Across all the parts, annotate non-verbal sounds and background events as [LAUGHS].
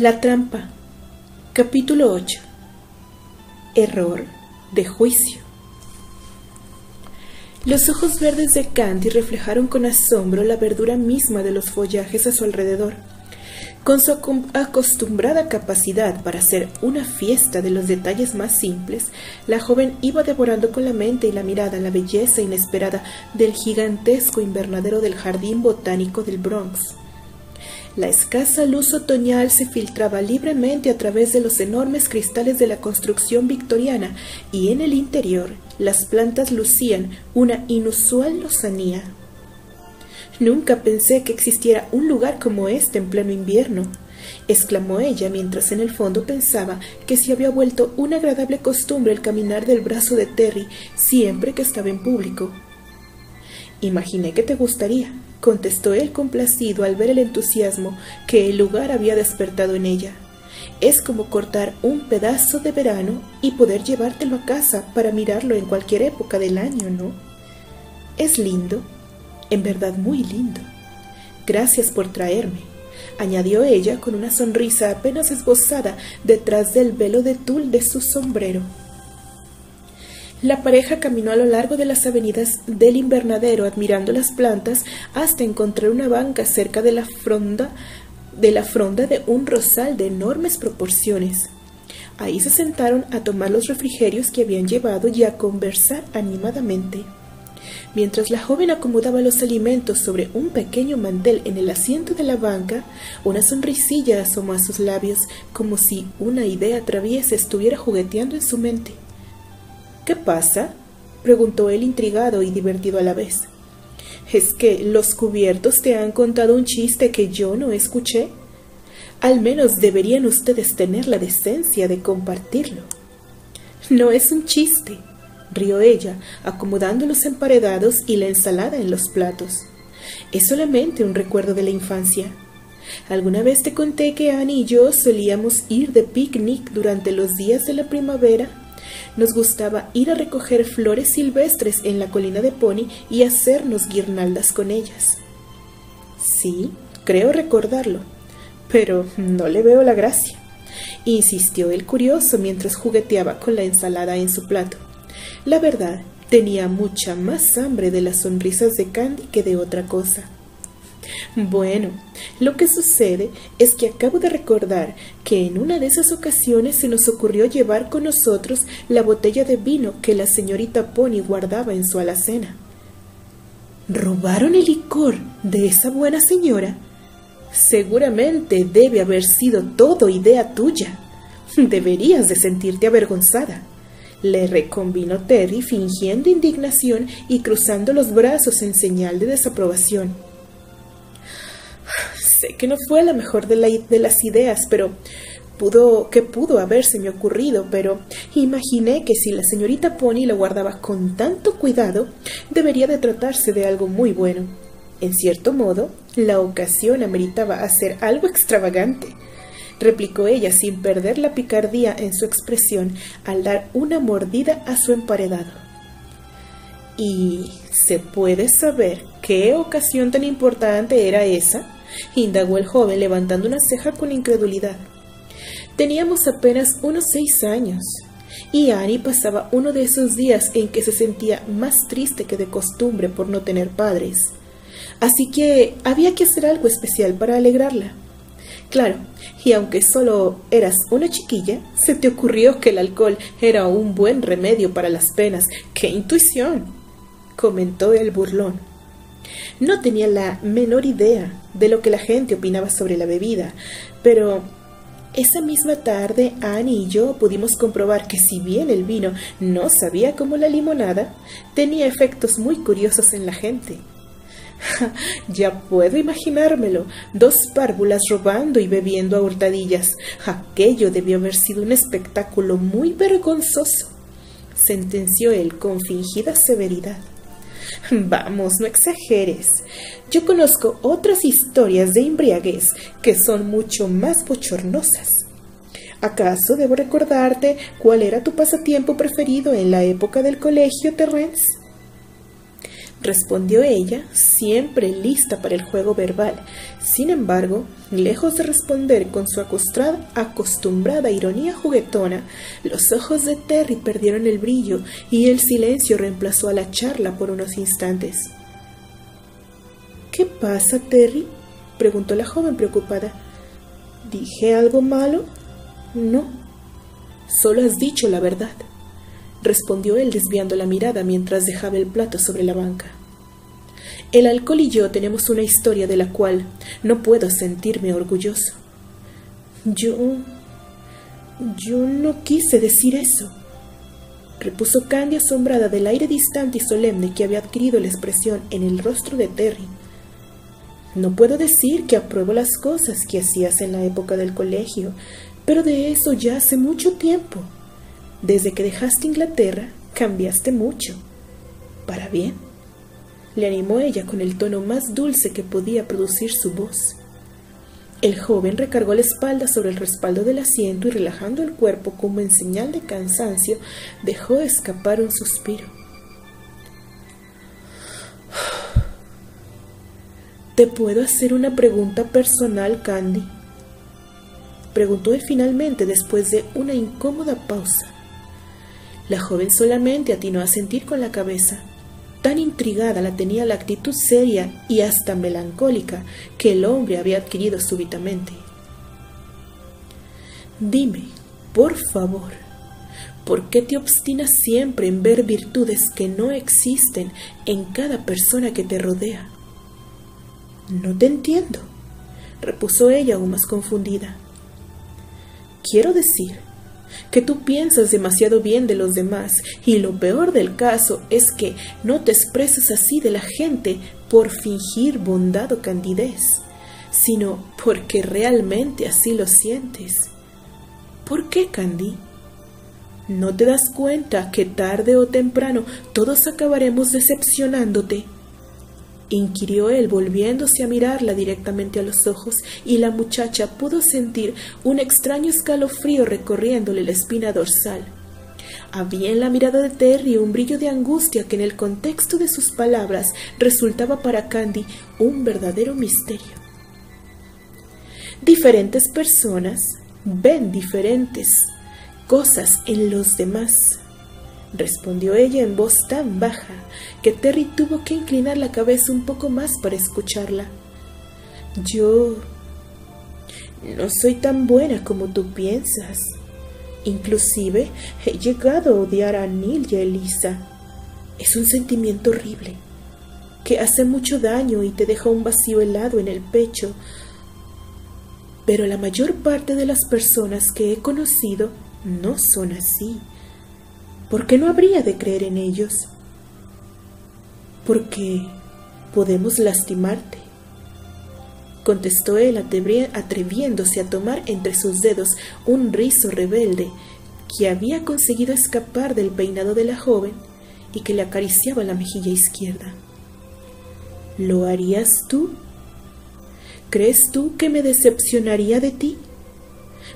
La trampa. Capítulo 8. Error de juicio. Los ojos verdes de Candy reflejaron con asombro la verdura misma de los follajes a su alrededor. Con su acostumbrada capacidad para hacer una fiesta de los detalles más simples, la joven iba devorando con la mente y la mirada la belleza inesperada del gigantesco invernadero del Jardín Botánico del Bronx. La escasa luz otoñal se filtraba libremente a través de los enormes cristales de la construcción victoriana y en el interior las plantas lucían una inusual lozanía. Nunca pensé que existiera un lugar como este en pleno invierno, exclamó ella mientras en el fondo pensaba que se había vuelto una agradable costumbre el caminar del brazo de Terry siempre que estaba en público. Imaginé que te gustaría, contestó él complacido al ver el entusiasmo que el lugar había despertado en ella. Es como cortar un pedazo de verano y poder llevártelo a casa para mirarlo en cualquier época del año, ¿no? Es lindo, en verdad muy lindo. Gracias por traerme, añadió ella con una sonrisa apenas esbozada detrás del velo de tul de su sombrero. La pareja caminó a lo largo de las avenidas del invernadero admirando las plantas hasta encontrar una banca cerca de la fronda de la fronda de un rosal de enormes proporciones. Ahí se sentaron a tomar los refrigerios que habían llevado y a conversar animadamente. Mientras la joven acomodaba los alimentos sobre un pequeño mantel en el asiento de la banca, una sonrisilla asomó a sus labios, como si una idea traviesa estuviera jugueteando en su mente. ¿Qué pasa? preguntó él intrigado y divertido a la vez. ¿Es que los cubiertos te han contado un chiste que yo no escuché? Al menos deberían ustedes tener la decencia de compartirlo. No es un chiste, rió ella, acomodando los emparedados y la ensalada en los platos. Es solamente un recuerdo de la infancia. Alguna vez te conté que Annie y yo solíamos ir de picnic durante los días de la primavera nos gustaba ir a recoger flores silvestres en la colina de Pony y hacernos guirnaldas con ellas. Sí, creo recordarlo, pero no le veo la gracia, insistió el curioso mientras jugueteaba con la ensalada en su plato. La verdad, tenía mucha más hambre de las sonrisas de Candy que de otra cosa. Bueno, lo que sucede es que acabo de recordar que en una de esas ocasiones se nos ocurrió llevar con nosotros la botella de vino que la señorita Pony guardaba en su alacena. ¿Robaron el licor de esa buena señora? Seguramente debe haber sido todo idea tuya. Deberías de sentirte avergonzada. Le reconvino Terry fingiendo indignación y cruzando los brazos en señal de desaprobación. Sé que no fue la mejor de, las ideas, pero pudo que pudo habérseme ocurrido, pero imaginé que si la señorita Pony lo guardaba con tanto cuidado, debería de tratarse de algo muy bueno. En cierto modo, la ocasión ameritaba hacer algo extravagante, replicó ella sin perder la picardía en su expresión al dar una mordida a su emparedado. ¿Y se puede saber qué ocasión tan importante era esa? indagó el joven levantando una ceja con incredulidad. Teníamos apenas unos seis años, y Annie pasaba uno de esos días en que se sentía más triste que de costumbre por no tener padres. Así que había que hacer algo especial para alegrarla. Claro, y aunque solo eras una chiquilla, se te ocurrió que el alcohol era un buen remedio para las penas. ¡Qué intuición! comentó el burlón. No tenía la menor idea de lo que la gente opinaba sobre la bebida, pero esa misma tarde Annie y yo pudimos comprobar que si bien el vino no sabía como la limonada, tenía efectos muy curiosos en la gente. [LAUGHS] ya puedo imaginármelo, dos párvulas robando y bebiendo a hurtadillas. Aquello debió haber sido un espectáculo muy vergonzoso, sentenció él con fingida severidad. Vamos, no exageres. Yo conozco otras historias de embriaguez que son mucho más bochornosas. ¿Acaso debo recordarte cuál era tu pasatiempo preferido en la época del colegio, Terrence? Respondió ella, siempre lista para el juego verbal. Sin embargo, lejos de responder con su acostumbrada ironía juguetona, los ojos de Terry perdieron el brillo y el silencio reemplazó a la charla por unos instantes. ¿Qué pasa, Terry? preguntó la joven preocupada. ¿Dije algo malo? No, solo has dicho la verdad, respondió él desviando la mirada mientras dejaba el plato sobre la banca. El alcohol y yo tenemos una historia de la cual no puedo sentirme orgulloso. Yo... yo no quise decir eso, repuso Candy asombrada del aire distante y solemne que había adquirido la expresión en el rostro de Terry. No puedo decir que apruebo las cosas que hacías en la época del colegio, pero de eso ya hace mucho tiempo. Desde que dejaste Inglaterra, cambiaste mucho. Para bien. Le animó ella con el tono más dulce que podía producir su voz. El joven recargó la espalda sobre el respaldo del asiento y relajando el cuerpo como en señal de cansancio, dejó escapar un suspiro. ¿Te puedo hacer una pregunta personal, Candy? preguntó él finalmente después de una incómoda pausa. La joven solamente atinó a sentir con la cabeza. Tan intrigada la tenía la actitud seria y hasta melancólica que el hombre había adquirido súbitamente. Dime, por favor, ¿por qué te obstinas siempre en ver virtudes que no existen en cada persona que te rodea? No te entiendo, repuso ella aún más confundida. Quiero decir que tú piensas demasiado bien de los demás y lo peor del caso es que no te expresas así de la gente por fingir bondad o candidez, sino porque realmente así lo sientes. ¿Por qué, Candy? ¿No te das cuenta que tarde o temprano todos acabaremos decepcionándote? Inquirió él volviéndose a mirarla directamente a los ojos, y la muchacha pudo sentir un extraño escalofrío recorriéndole la espina dorsal. Había en la mirada de Terry un brillo de angustia que en el contexto de sus palabras resultaba para Candy un verdadero misterio. Diferentes personas ven diferentes cosas en los demás respondió ella en voz tan baja que Terry tuvo que inclinar la cabeza un poco más para escucharla. Yo no soy tan buena como tú piensas. Inclusive he llegado a odiar a Neil y a Elisa. Es un sentimiento horrible, que hace mucho daño y te deja un vacío helado en el pecho. Pero la mayor parte de las personas que he conocido no son así. ¿Por qué no habría de creer en ellos? Porque podemos lastimarte, contestó él atreviéndose a tomar entre sus dedos un rizo rebelde que había conseguido escapar del peinado de la joven y que le acariciaba la mejilla izquierda. ¿Lo harías tú? ¿Crees tú que me decepcionaría de ti?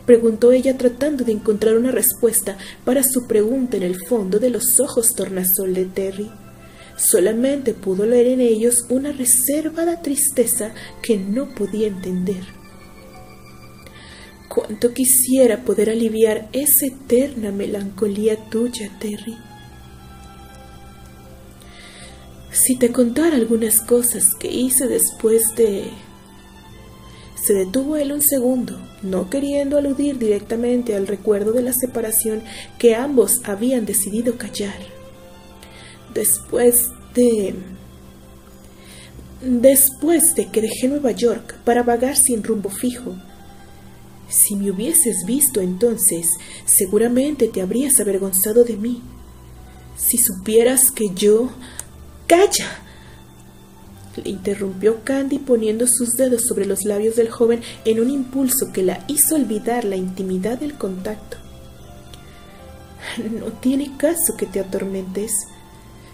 Preguntó ella tratando de encontrar una respuesta para su pregunta en el fondo de los ojos tornasol de Terry. Solamente pudo leer en ellos una reservada tristeza que no podía entender. Cuánto quisiera poder aliviar esa eterna melancolía tuya, Terry. Si te contara algunas cosas que hice después de se detuvo él un segundo, no queriendo aludir directamente al recuerdo de la separación que ambos habían decidido callar. Después de... Después de que dejé Nueva York para vagar sin rumbo fijo, si me hubieses visto entonces, seguramente te habrías avergonzado de mí. Si supieras que yo... ¡Calla! Le interrumpió Candy poniendo sus dedos sobre los labios del joven en un impulso que la hizo olvidar la intimidad del contacto. No tiene caso que te atormentes.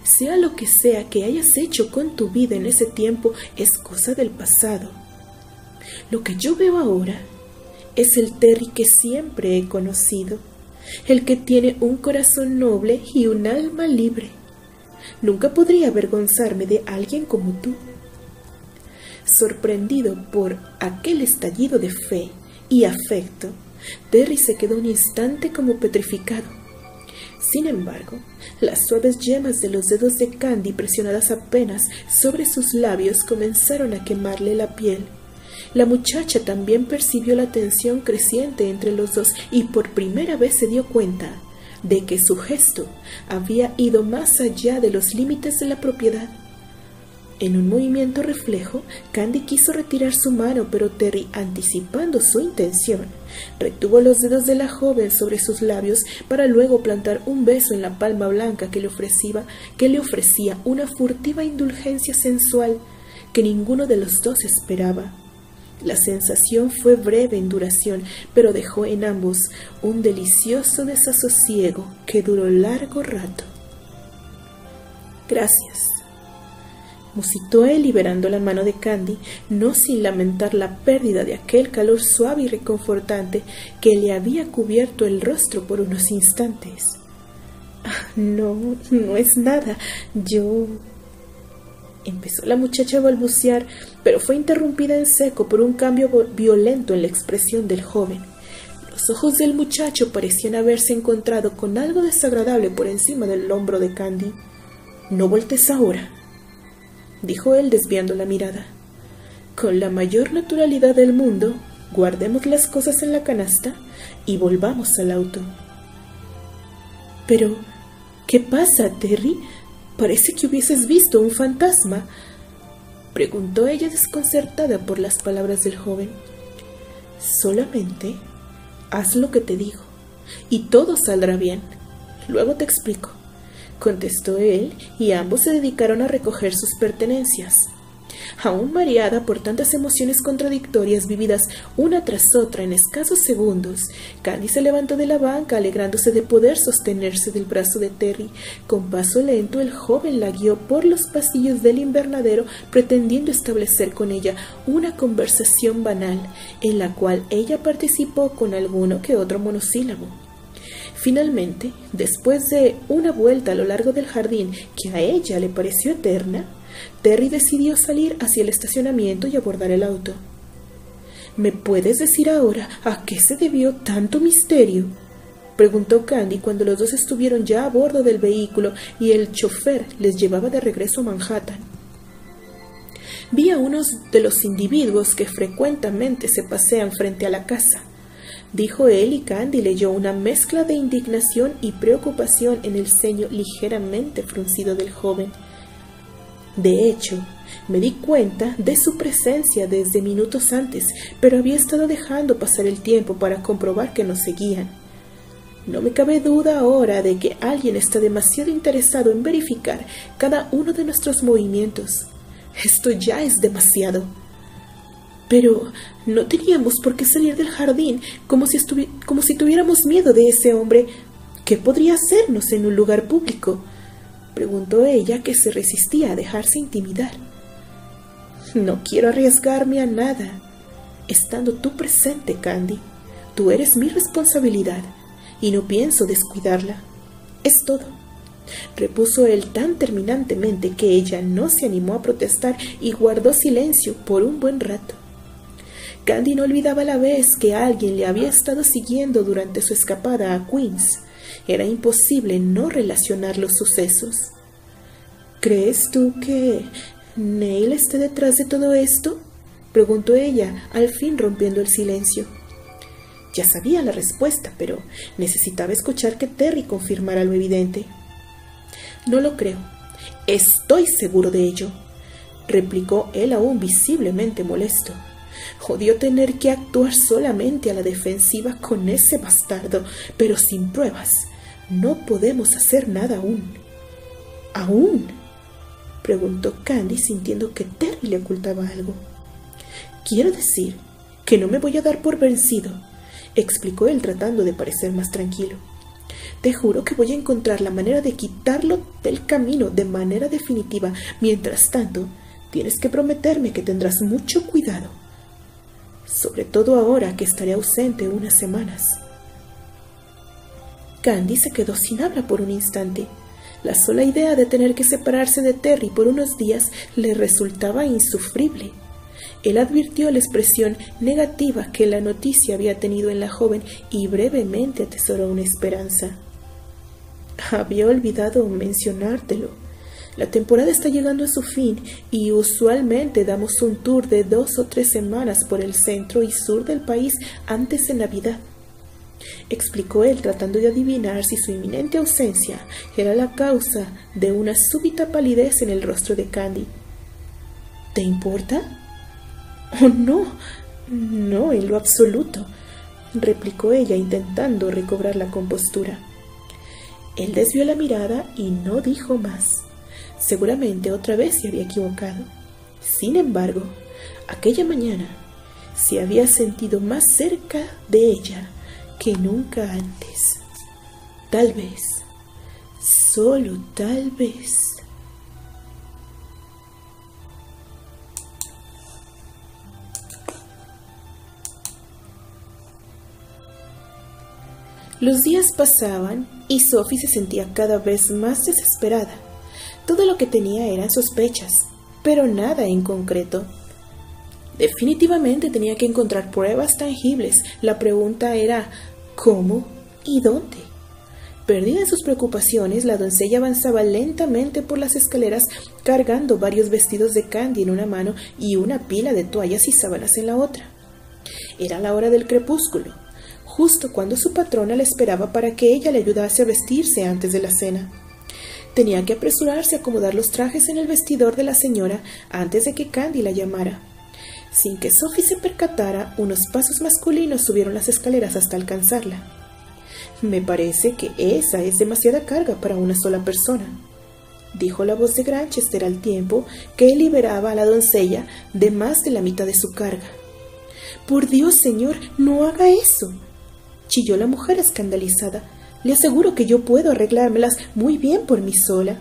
Sea lo que sea que hayas hecho con tu vida en ese tiempo, es cosa del pasado. Lo que yo veo ahora es el Terry que siempre he conocido, el que tiene un corazón noble y un alma libre. Nunca podría avergonzarme de alguien como tú. Sorprendido por aquel estallido de fe y afecto, Terry se quedó un instante como petrificado. Sin embargo, las suaves yemas de los dedos de Candy presionadas apenas sobre sus labios comenzaron a quemarle la piel. La muchacha también percibió la tensión creciente entre los dos y por primera vez se dio cuenta de que su gesto había ido más allá de los límites de la propiedad. En un movimiento reflejo, Candy quiso retirar su mano, pero Terry, anticipando su intención, retuvo los dedos de la joven sobre sus labios para luego plantar un beso en la palma blanca que le ofrecía, que le ofrecía una furtiva indulgencia sensual que ninguno de los dos esperaba. La sensación fue breve en duración, pero dejó en ambos un delicioso desasosiego que duró largo rato. Gracias, musitó él liberando la mano de Candy, no sin lamentar la pérdida de aquel calor suave y reconfortante que le había cubierto el rostro por unos instantes. Ah, no, no es nada. Yo. Empezó la muchacha a balbucear, pero fue interrumpida en seco por un cambio violento en la expresión del joven. Los ojos del muchacho parecían haberse encontrado con algo desagradable por encima del hombro de Candy. No voltes ahora, dijo él desviando la mirada. Con la mayor naturalidad del mundo, guardemos las cosas en la canasta y volvamos al auto. Pero, ¿qué pasa, Terry? Parece que hubieses visto un fantasma. preguntó ella desconcertada por las palabras del joven. Solamente haz lo que te digo, y todo saldrá bien. Luego te explico contestó él, y ambos se dedicaron a recoger sus pertenencias. Aún mareada por tantas emociones contradictorias vividas una tras otra en escasos segundos, Candy se levantó de la banca alegrándose de poder sostenerse del brazo de Terry. Con paso lento el joven la guió por los pasillos del invernadero pretendiendo establecer con ella una conversación banal, en la cual ella participó con alguno que otro monosílabo. Finalmente, después de una vuelta a lo largo del jardín que a ella le pareció eterna, Terry decidió salir hacia el estacionamiento y abordar el auto. ¿Me puedes decir ahora a qué se debió tanto misterio? preguntó Candy cuando los dos estuvieron ya a bordo del vehículo y el chofer les llevaba de regreso a Manhattan. Vi a unos de los individuos que frecuentemente se pasean frente a la casa dijo él y Candy leyó una mezcla de indignación y preocupación en el ceño ligeramente fruncido del joven. De hecho, me di cuenta de su presencia desde minutos antes, pero había estado dejando pasar el tiempo para comprobar que nos seguían. No me cabe duda ahora de que alguien está demasiado interesado en verificar cada uno de nuestros movimientos. Esto ya es demasiado. Pero no teníamos por qué salir del jardín como si, como si tuviéramos miedo de ese hombre. ¿Qué podría hacernos en un lugar público? preguntó ella, que se resistía a dejarse intimidar. No quiero arriesgarme a nada. Estando tú presente, Candy, tú eres mi responsabilidad y no pienso descuidarla. Es todo. Repuso él tan terminantemente que ella no se animó a protestar y guardó silencio por un buen rato. Candy no olvidaba la vez que alguien le había estado siguiendo durante su escapada a Queens. Era imposible no relacionar los sucesos. ¿Crees tú que Neil esté detrás de todo esto? preguntó ella, al fin rompiendo el silencio. Ya sabía la respuesta, pero necesitaba escuchar que Terry confirmara lo evidente. No lo creo. Estoy seguro de ello, replicó él aún visiblemente molesto. Jodió tener que actuar solamente a la defensiva con ese bastardo, pero sin pruebas. No podemos hacer nada aún. ¿Aún? preguntó Candy sintiendo que Terry le ocultaba algo. Quiero decir que no me voy a dar por vencido, explicó él tratando de parecer más tranquilo. Te juro que voy a encontrar la manera de quitarlo del camino de manera definitiva. Mientras tanto, tienes que prometerme que tendrás mucho cuidado sobre todo ahora que estaré ausente unas semanas. Candy se quedó sin habla por un instante. La sola idea de tener que separarse de Terry por unos días le resultaba insufrible. Él advirtió la expresión negativa que la noticia había tenido en la joven y brevemente atesoró una esperanza. Había olvidado mencionártelo. La temporada está llegando a su fin y usualmente damos un tour de dos o tres semanas por el centro y sur del país antes de Navidad explicó él tratando de adivinar si su inminente ausencia era la causa de una súbita palidez en el rostro de Candy. ¿Te importa? Oh, no, no, en lo absoluto, replicó ella intentando recobrar la compostura. Él desvió la mirada y no dijo más. Seguramente otra vez se había equivocado. Sin embargo, aquella mañana se había sentido más cerca de ella que nunca antes. Tal vez, solo tal vez. Los días pasaban y Sophie se sentía cada vez más desesperada. Todo lo que tenía eran sospechas, pero nada en concreto. Definitivamente tenía que encontrar pruebas tangibles. La pregunta era ¿cómo y dónde? Perdida en sus preocupaciones, la doncella avanzaba lentamente por las escaleras cargando varios vestidos de Candy en una mano y una pila de toallas y sábanas en la otra. Era la hora del crepúsculo, justo cuando su patrona la esperaba para que ella le ayudase a vestirse antes de la cena. Tenía que apresurarse a acomodar los trajes en el vestidor de la señora antes de que Candy la llamara. Sin que Sophie se percatara, unos pasos masculinos subieron las escaleras hasta alcanzarla. Me parece que esa es demasiada carga para una sola persona, dijo la voz de Granchester al tiempo que liberaba a la doncella de más de la mitad de su carga. Por Dios, señor, no haga eso, chilló la mujer escandalizada. Le aseguro que yo puedo arreglármelas muy bien por mí sola.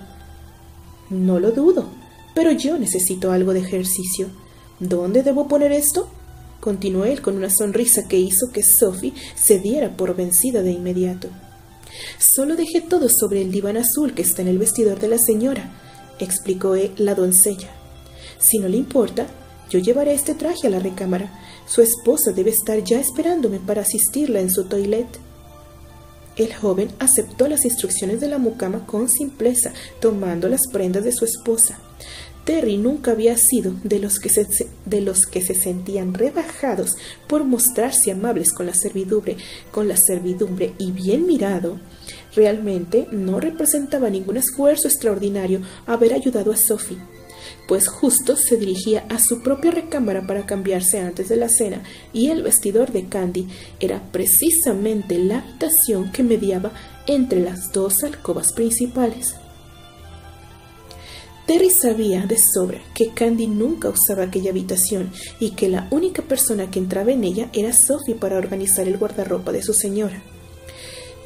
No lo dudo, pero yo necesito algo de ejercicio. ¿Dónde debo poner esto? continuó él con una sonrisa que hizo que Sophie se diera por vencida de inmediato. Solo dejé todo sobre el diván azul que está en el vestidor de la señora, explicó la doncella. Si no le importa, yo llevaré este traje a la recámara. Su esposa debe estar ya esperándome para asistirla en su toilet. El joven aceptó las instrucciones de la mucama con simpleza, tomando las prendas de su esposa. Terry nunca había sido de los, que se, de los que se sentían rebajados por mostrarse amables con la servidumbre, con la servidumbre y bien mirado. Realmente no representaba ningún esfuerzo extraordinario haber ayudado a Sophie, pues justo se dirigía a su propia recámara para cambiarse antes de la cena y el vestidor de Candy era precisamente la habitación que mediaba entre las dos alcobas principales. Terry sabía de sobra que Candy nunca usaba aquella habitación y que la única persona que entraba en ella era Sophie para organizar el guardarropa de su señora.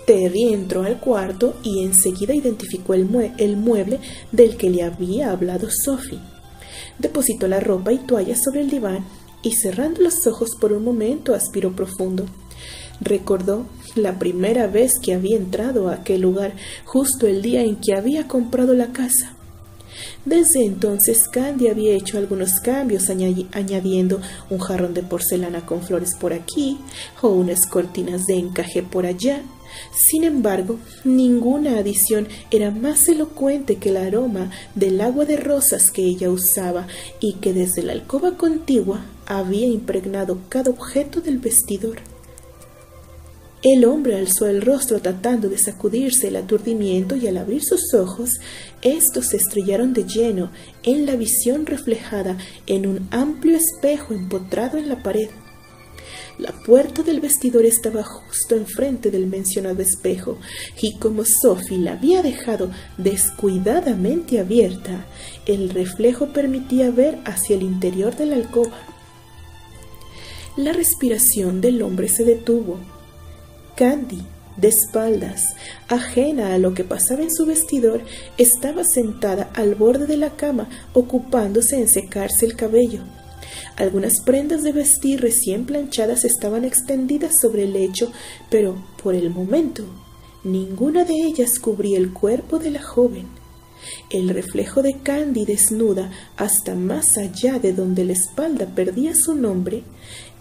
Terry entró al cuarto y enseguida identificó el, mueble del que le había hablado Sophie. Depositó la ropa y toallas sobre el diván y cerrando los ojos por un momento aspiró profundo. Recordó la primera vez que había entrado a aquel lugar justo el día en que había comprado la casa. Desde entonces Candy había hecho algunos cambios añadiendo un jarrón de porcelana con flores por aquí o unas cortinas de encaje por allá. Sin embargo, ninguna adición era más elocuente que el aroma del agua de rosas que ella usaba y que desde la alcoba contigua había impregnado cada objeto del vestidor. El hombre alzó el rostro tratando de sacudirse el aturdimiento y al abrir sus ojos, estos se estrellaron de lleno en la visión reflejada en un amplio espejo empotrado en la pared. La puerta del vestidor estaba justo enfrente del mencionado espejo, y como Sophie la había dejado descuidadamente abierta, el reflejo permitía ver hacia el interior de la alcoba. La respiración del hombre se detuvo Candy, de espaldas, ajena a lo que pasaba en su vestidor, estaba sentada al borde de la cama, ocupándose en secarse el cabello. Algunas prendas de vestir recién planchadas estaban extendidas sobre el lecho, pero por el momento ninguna de ellas cubría el cuerpo de la joven. El reflejo de Candy desnuda hasta más allá de donde la espalda perdía su nombre,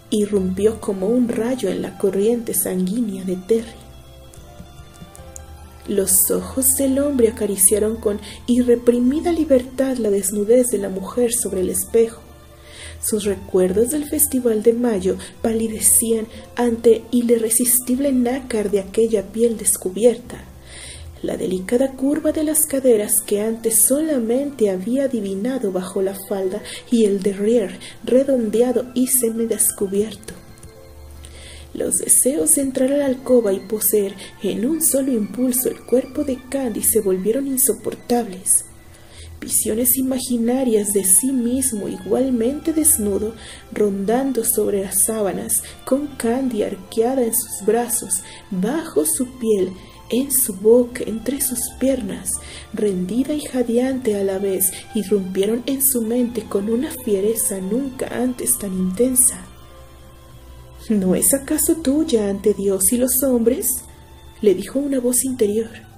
irrumpió como un rayo en la corriente sanguínea de Terry. Los ojos del hombre acariciaron con irreprimida libertad la desnudez de la mujer sobre el espejo. Sus recuerdos del Festival de Mayo palidecían ante el irresistible nácar de aquella piel descubierta. La delicada curva de las caderas que antes solamente había adivinado bajo la falda y el derrier redondeado y semidescubierto. Los deseos de entrar a la alcoba y poseer en un solo impulso el cuerpo de Candy se volvieron insoportables. Visiones imaginarias de sí mismo igualmente desnudo, rondando sobre las sábanas, con Candy arqueada en sus brazos, bajo su piel, en su boca, entre sus piernas, rendida y jadeante a la vez, irrumpieron en su mente con una fiereza nunca antes tan intensa. ¿No es acaso tuya ante Dios y los hombres? le dijo una voz interior.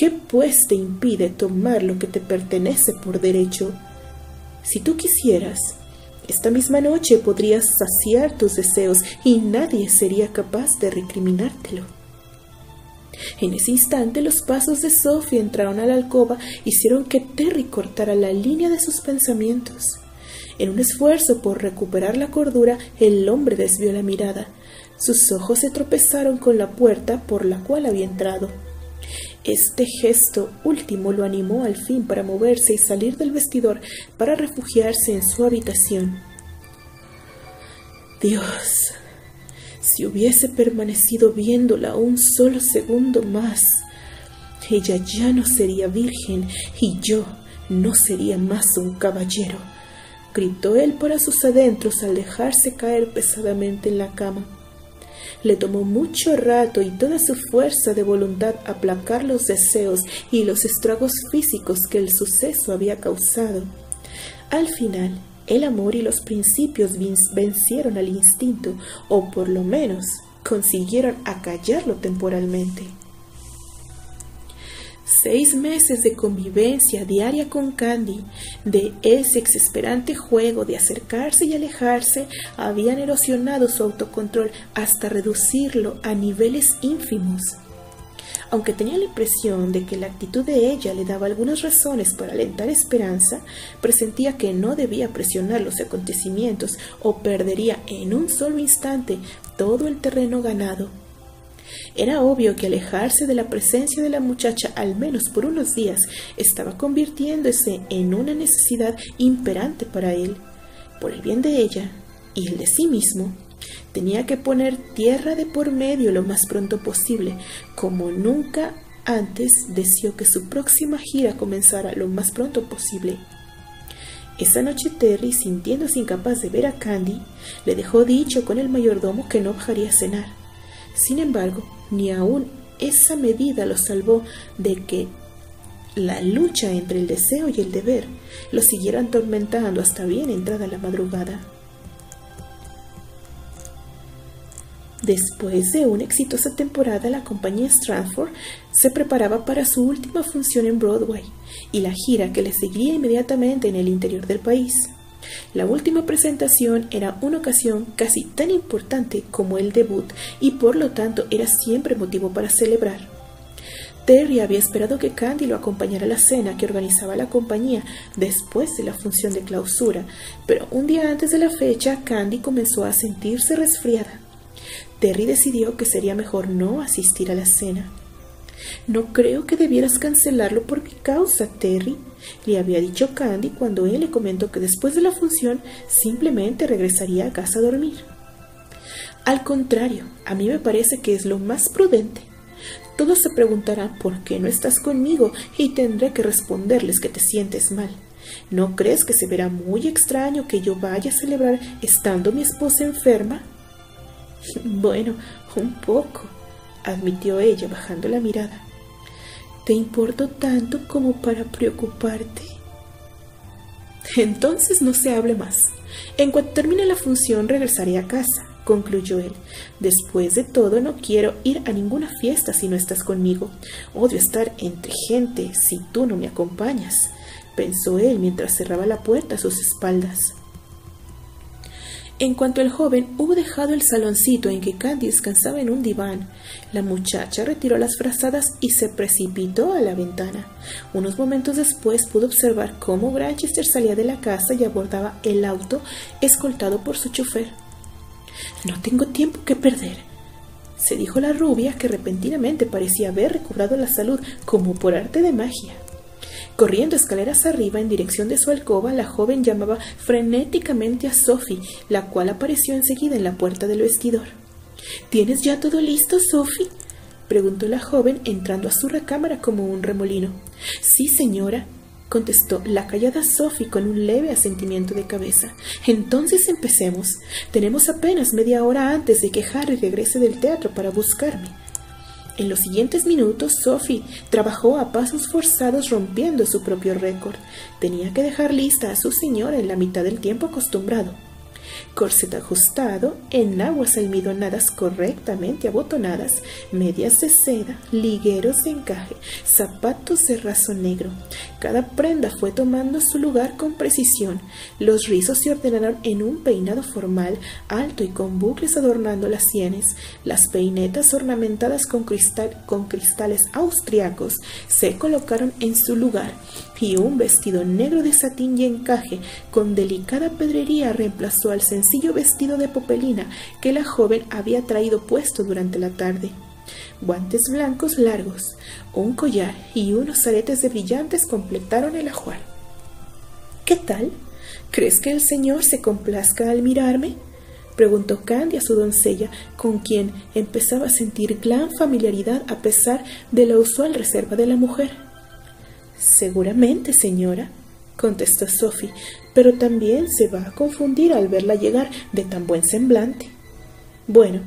¿Qué pues te impide tomar lo que te pertenece por derecho? Si tú quisieras, esta misma noche podrías saciar tus deseos y nadie sería capaz de recriminártelo. En ese instante los pasos de Sophie entraron a la alcoba hicieron que Terry cortara la línea de sus pensamientos. En un esfuerzo por recuperar la cordura, el hombre desvió la mirada. Sus ojos se tropezaron con la puerta por la cual había entrado. Este gesto último lo animó al fin para moverse y salir del vestidor para refugiarse en su habitación. Dios, si hubiese permanecido viéndola un solo segundo más, ella ya no sería virgen y yo no sería más un caballero gritó él para sus adentros al dejarse caer pesadamente en la cama. Le tomó mucho rato y toda su fuerza de voluntad aplacar los deseos y los estragos físicos que el suceso había causado. Al final, el amor y los principios vencieron al instinto, o por lo menos consiguieron acallarlo temporalmente. Seis meses de convivencia diaria con Candy, de ese exasperante juego de acercarse y alejarse, habían erosionado su autocontrol hasta reducirlo a niveles ínfimos. Aunque tenía la impresión de que la actitud de ella le daba algunas razones para alentar esperanza, presentía que no debía presionar los acontecimientos o perdería en un solo instante todo el terreno ganado. Era obvio que alejarse de la presencia de la muchacha al menos por unos días estaba convirtiéndose en una necesidad imperante para él. Por el bien de ella y el de sí mismo, tenía que poner tierra de por medio lo más pronto posible, como nunca antes deseó que su próxima gira comenzara lo más pronto posible. Esa noche Terry, sintiéndose incapaz de ver a Candy, le dejó dicho con el mayordomo que no bajaría a cenar. Sin embargo, ni aun esa medida lo salvó de que la lucha entre el deseo y el deber lo siguieran atormentando hasta bien entrada la madrugada. Después de una exitosa temporada, la compañía Stratford se preparaba para su última función en Broadway y la gira que le seguiría inmediatamente en el interior del país. La última presentación era una ocasión casi tan importante como el debut y por lo tanto era siempre motivo para celebrar. Terry había esperado que Candy lo acompañara a la cena que organizaba la compañía después de la función de clausura, pero un día antes de la fecha Candy comenzó a sentirse resfriada. Terry decidió que sería mejor no asistir a la cena. No creo que debieras cancelarlo por mi causa, Terry, le había dicho Candy cuando él le comentó que después de la función simplemente regresaría a casa a dormir. Al contrario, a mí me parece que es lo más prudente. Todos se preguntarán por qué no estás conmigo y tendré que responderles que te sientes mal. ¿No crees que se verá muy extraño que yo vaya a celebrar estando mi esposa enferma? [LAUGHS] Bueno, un poco, admitió ella bajando la mirada. ¿Te importo tanto como para preocuparte? Entonces no se hable más. En cuanto termine la función regresaré a casa, concluyó él. Después de todo, no quiero ir a ninguna fiesta si no estás conmigo. Odio estar entre gente si tú no me acompañas, pensó él mientras cerraba la puerta a sus espaldas. En cuanto el joven hubo dejado el saloncito en que Candy descansaba en un diván, la muchacha retiró las frazadas y se precipitó a la ventana. Unos momentos después pudo observar cómo Granchester salía de la casa y abordaba el auto escoltado por su chofer. No tengo tiempo que perder, se dijo la rubia que repentinamente parecía haber recobrado la salud como por arte de magia. Corriendo escaleras arriba en dirección de su alcoba, la joven llamaba frenéticamente a Sophie, la cual apareció enseguida en la puerta del vestidor. ¿Tienes ya todo listo, Sophie? preguntó la joven entrando a su recámara como un remolino. Sí, señora, contestó la callada Sophie con un leve asentimiento de cabeza. Entonces empecemos. Tenemos apenas media hora antes de que Harry regrese del teatro para buscarme. En los siguientes minutos, Sophie trabajó a pasos forzados rompiendo su propio récord. Tenía que dejar lista a su señora en la mitad del tiempo acostumbrado corset ajustado, enaguas almidonadas correctamente abotonadas, medias de seda, ligueros de encaje, zapatos de raso negro. Cada prenda fue tomando su lugar con precisión. Los rizos se ordenaron en un peinado formal, alto y con bucles adornando las sienes. Las peinetas ornamentadas con, cristal, con cristales austriacos se colocaron en su lugar y un vestido negro de satín y encaje con delicada pedrería reemplazó al sencillo vestido de popelina que la joven había traído puesto durante la tarde. Guantes blancos largos, un collar y unos aretes de brillantes completaron el ajuar. ¿Qué tal? ¿Crees que el señor se complazca al mirarme? preguntó Candy a su doncella, con quien empezaba a sentir gran familiaridad a pesar de la usual reserva de la mujer. Seguramente, señora, contestó Sophie, pero también se va a confundir al verla llegar de tan buen semblante. Bueno,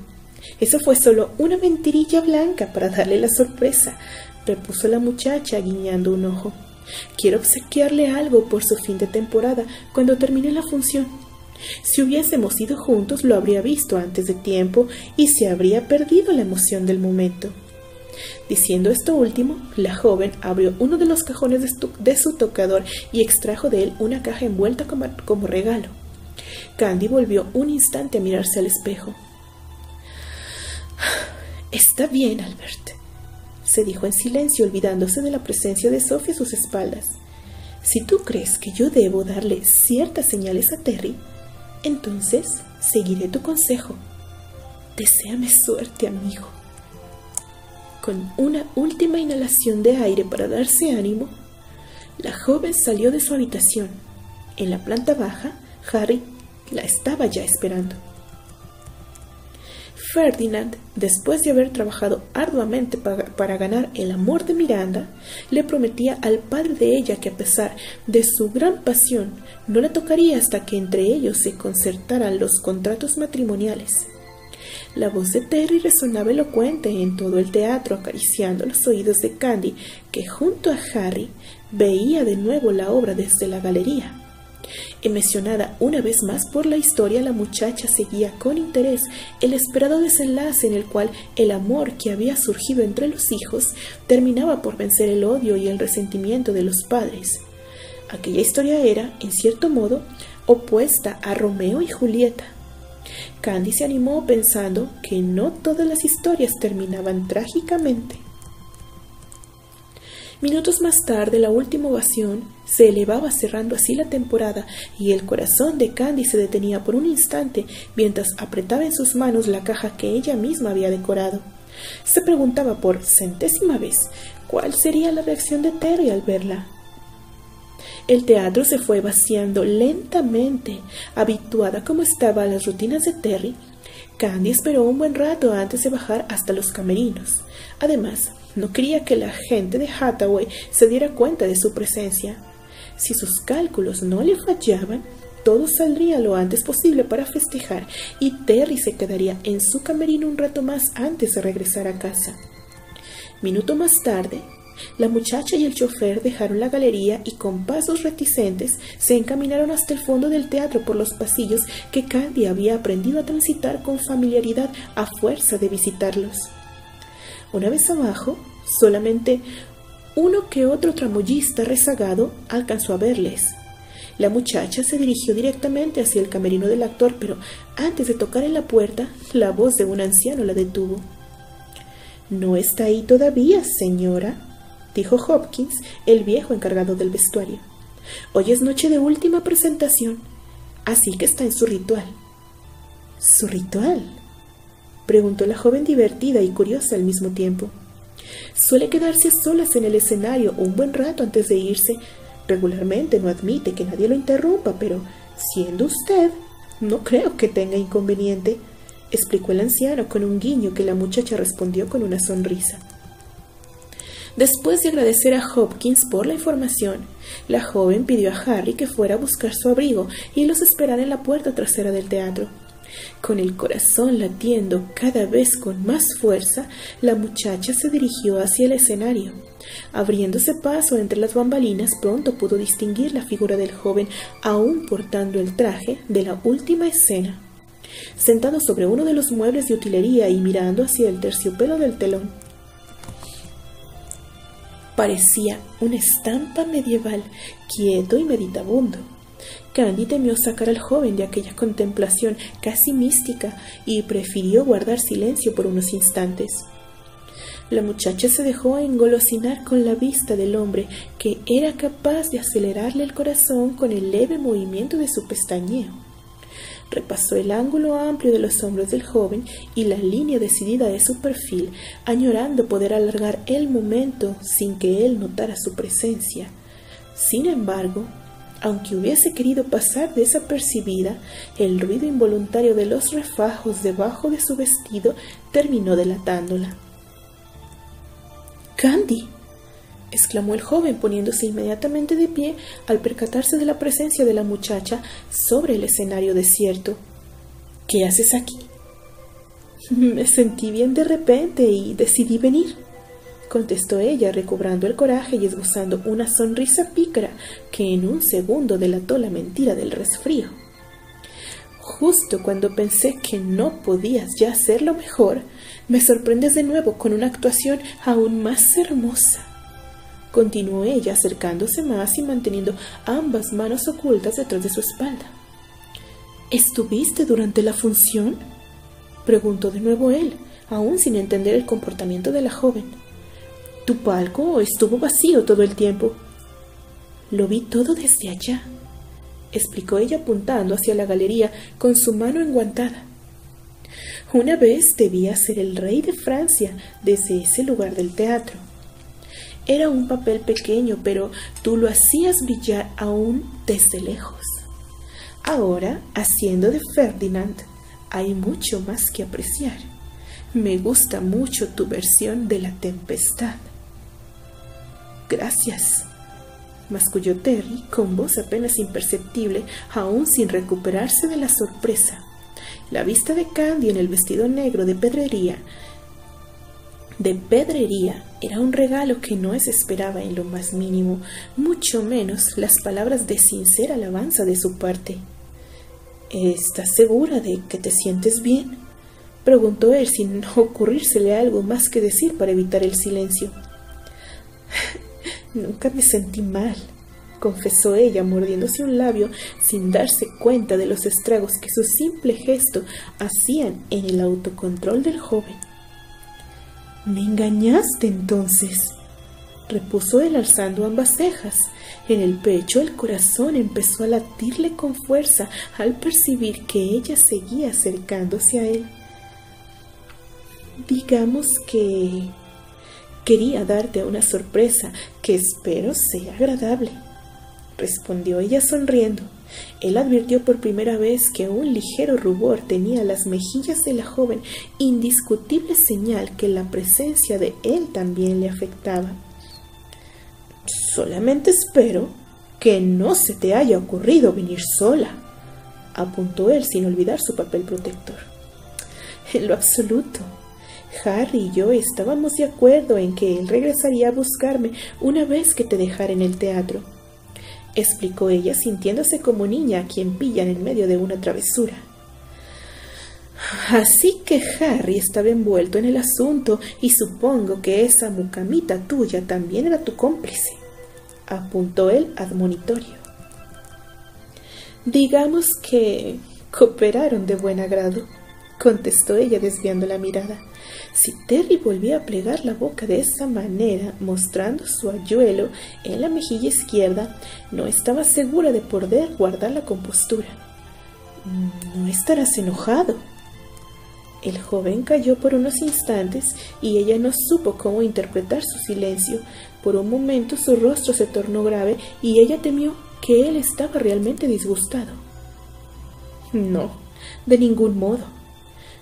eso fue solo una mentirilla blanca para darle la sorpresa, repuso la muchacha guiñando un ojo. Quiero obsequiarle algo por su fin de temporada cuando termine la función. Si hubiésemos ido juntos lo habría visto antes de tiempo y se habría perdido la emoción del momento. Diciendo esto último, la joven abrió uno de los cajones de su, tocador y extrajo de él una caja envuelta como, como regalo. Candy volvió un instante a mirarse al espejo. Está bien, Albert, se dijo en silencio, olvidándose de la presencia de Sophie a sus espaldas. Si tú crees que yo debo darle ciertas señales a Terry, entonces seguiré tu consejo. Deseame suerte, amigo. Con una última inhalación de aire para darse ánimo, la joven salió de su habitación. En la planta baja, Harry la estaba ya esperando. Ferdinand, después de haber trabajado arduamente para, ganar el amor de Miranda, le prometía al padre de ella que a pesar de su gran pasión, no la tocaría hasta que entre ellos se concertaran los contratos matrimoniales. La voz de Terry resonaba elocuente en todo el teatro, acariciando los oídos de Candy, que junto a Harry veía de nuevo la obra desde la galería. Emocionada una vez más por la historia, la muchacha seguía con interés el esperado desenlace en el cual el amor que había surgido entre los hijos terminaba por vencer el odio y el resentimiento de los padres. Aquella historia era, en cierto modo, opuesta a Romeo y Julieta, Candy se animó pensando que no todas las historias terminaban trágicamente. Minutos más tarde, la última ovación se elevaba cerrando así la temporada y el corazón de Candy se detenía por un instante mientras apretaba en sus manos la caja que ella misma había decorado. Se preguntaba por centésima vez cuál sería la reacción de Terry al verla. El teatro se fue vaciando lentamente. Habituada como estaba a las rutinas de Terry, Candy esperó un buen rato antes de bajar hasta los camerinos. Además, no quería que la gente de Hathaway se diera cuenta de su presencia. Si sus cálculos no le fallaban, todo saldría lo antes posible para festejar y Terry se quedaría en su camerino un rato más antes de regresar a casa. Minuto más tarde, La muchacha y el chofer dejaron la galería y con pasos reticentes se encaminaron hasta el fondo del teatro por los pasillos que Candy había aprendido a transitar con familiaridad a fuerza de visitarlos. Una vez abajo, solamente uno que otro tramoyista rezagado alcanzó a verles. La muchacha se dirigió directamente hacia el camerino del actor, pero antes de tocar en la puerta, la voz de un anciano la detuvo. No está ahí todavía, señora, dijo Hopkins, el viejo encargado del vestuario. Hoy es noche de última presentación, así que está en su ritual. ¿Su ritual? preguntó la joven divertida y curiosa al mismo tiempo. Suele quedarse solas en el escenario un buen rato antes de irse. Regularmente no admite que nadie lo interrumpa, pero siendo usted, no creo que tenga inconveniente, explicó el anciano con un guiño que la muchacha respondió con una sonrisa. Después de agradecer a Hopkins por la información, la joven pidió a Harry que fuera a buscar su abrigo y los esperara en la puerta trasera del teatro. Con el corazón latiendo cada vez con más fuerza, la muchacha se dirigió hacia el escenario. Abriéndose paso entre las bambalinas, pronto pudo distinguir la figura del joven, aún portando el traje de la última escena. Sentado sobre uno de los muebles de utilería y mirando hacia el terciopelo del telón, parecía una estampa medieval, quieto y meditabundo. Candy temió sacar al joven de aquella contemplación casi mística y prefirió guardar silencio por unos instantes. La muchacha se dejó engolosinar con la vista del hombre que era capaz de acelerarle el corazón con el leve movimiento de su pestañeo. Repasó el ángulo amplio de los hombros del joven y la línea decidida de su perfil, añorando poder alargar el momento sin que él notara su presencia. Sin embargo, aunque hubiese querido pasar desapercibida, el ruido involuntario de los refajos debajo de su vestido terminó delatándola. Candy, exclamó el joven poniéndose inmediatamente de pie al percatarse de la presencia de la muchacha sobre el escenario desierto. ¿Qué haces aquí? [LAUGHS] Me sentí bien de repente y decidí venir contestó ella, recobrando el coraje y esbozando una sonrisa pícara que en un segundo delató la mentira del resfrío. Justo cuando pensé que no podías ya hacerlo mejor, me sorprendes de nuevo con una actuación aún más hermosa. Continuó ella acercándose más y manteniendo ambas manos ocultas detrás de su espalda. ¿Estuviste durante la función? preguntó de nuevo él, aún sin entender el comportamiento de la joven. Tu palco estuvo vacío todo el tiempo. Lo vi todo desde allá, explicó ella apuntando hacia la galería con su mano enguantada. Una vez debía ser el rey de Francia desde ese lugar del teatro. Era un papel pequeño, pero tú lo hacías brillar aún desde lejos. Ahora, haciendo de Ferdinand, hay mucho más que apreciar. Me gusta mucho tu versión de la tempestad. Gracias, masculló Terry con voz apenas imperceptible, aún sin recuperarse de la sorpresa. La vista de Candy en el vestido negro de pedrería de pedrería era un regalo que no se esperaba en lo más mínimo, mucho menos las palabras de sincera alabanza de su parte. ¿Estás segura de que te sientes bien? preguntó él sin [LAUGHS] ocurrírsele algo más que decir para evitar el silencio. [LAUGHS] Nunca me sentí mal, confesó ella, mordiéndose un labio sin darse cuenta de los estragos que su simple gesto hacían en el autocontrol del joven. Me engañaste entonces, repuso él alzando ambas cejas. En el pecho el corazón empezó a latirle con fuerza al percibir que ella seguía acercándose a él. Digamos que Quería darte una sorpresa que espero sea agradable, respondió ella sonriendo. Él advirtió por primera vez que un ligero rubor tenía las mejillas de la joven, indiscutible señal que la presencia de él también le afectaba. Solamente espero que no se te haya ocurrido venir sola, apuntó él sin olvidar su papel protector. En lo absoluto, Harry y yo estábamos de acuerdo en que él regresaría a buscarme una vez que te dejara en el teatro, explicó ella sintiéndose como niña a quien pillan en medio de una travesura. Así que Harry estaba envuelto en el asunto y supongo que esa mucamita tuya también era tu cómplice, apuntó él admonitorio. Digamos que cooperaron de buen agrado, contestó ella desviando la mirada. Si Terry volvía a plegar la boca de esa manera, mostrando su ayuelo en la mejilla izquierda, no estaba segura de poder guardar la compostura. No estarás enojado. El joven cayó por unos instantes y ella no supo cómo interpretar su silencio. Por un momento su rostro se tornó grave y ella temió que él estaba realmente disgustado. No, de ningún modo,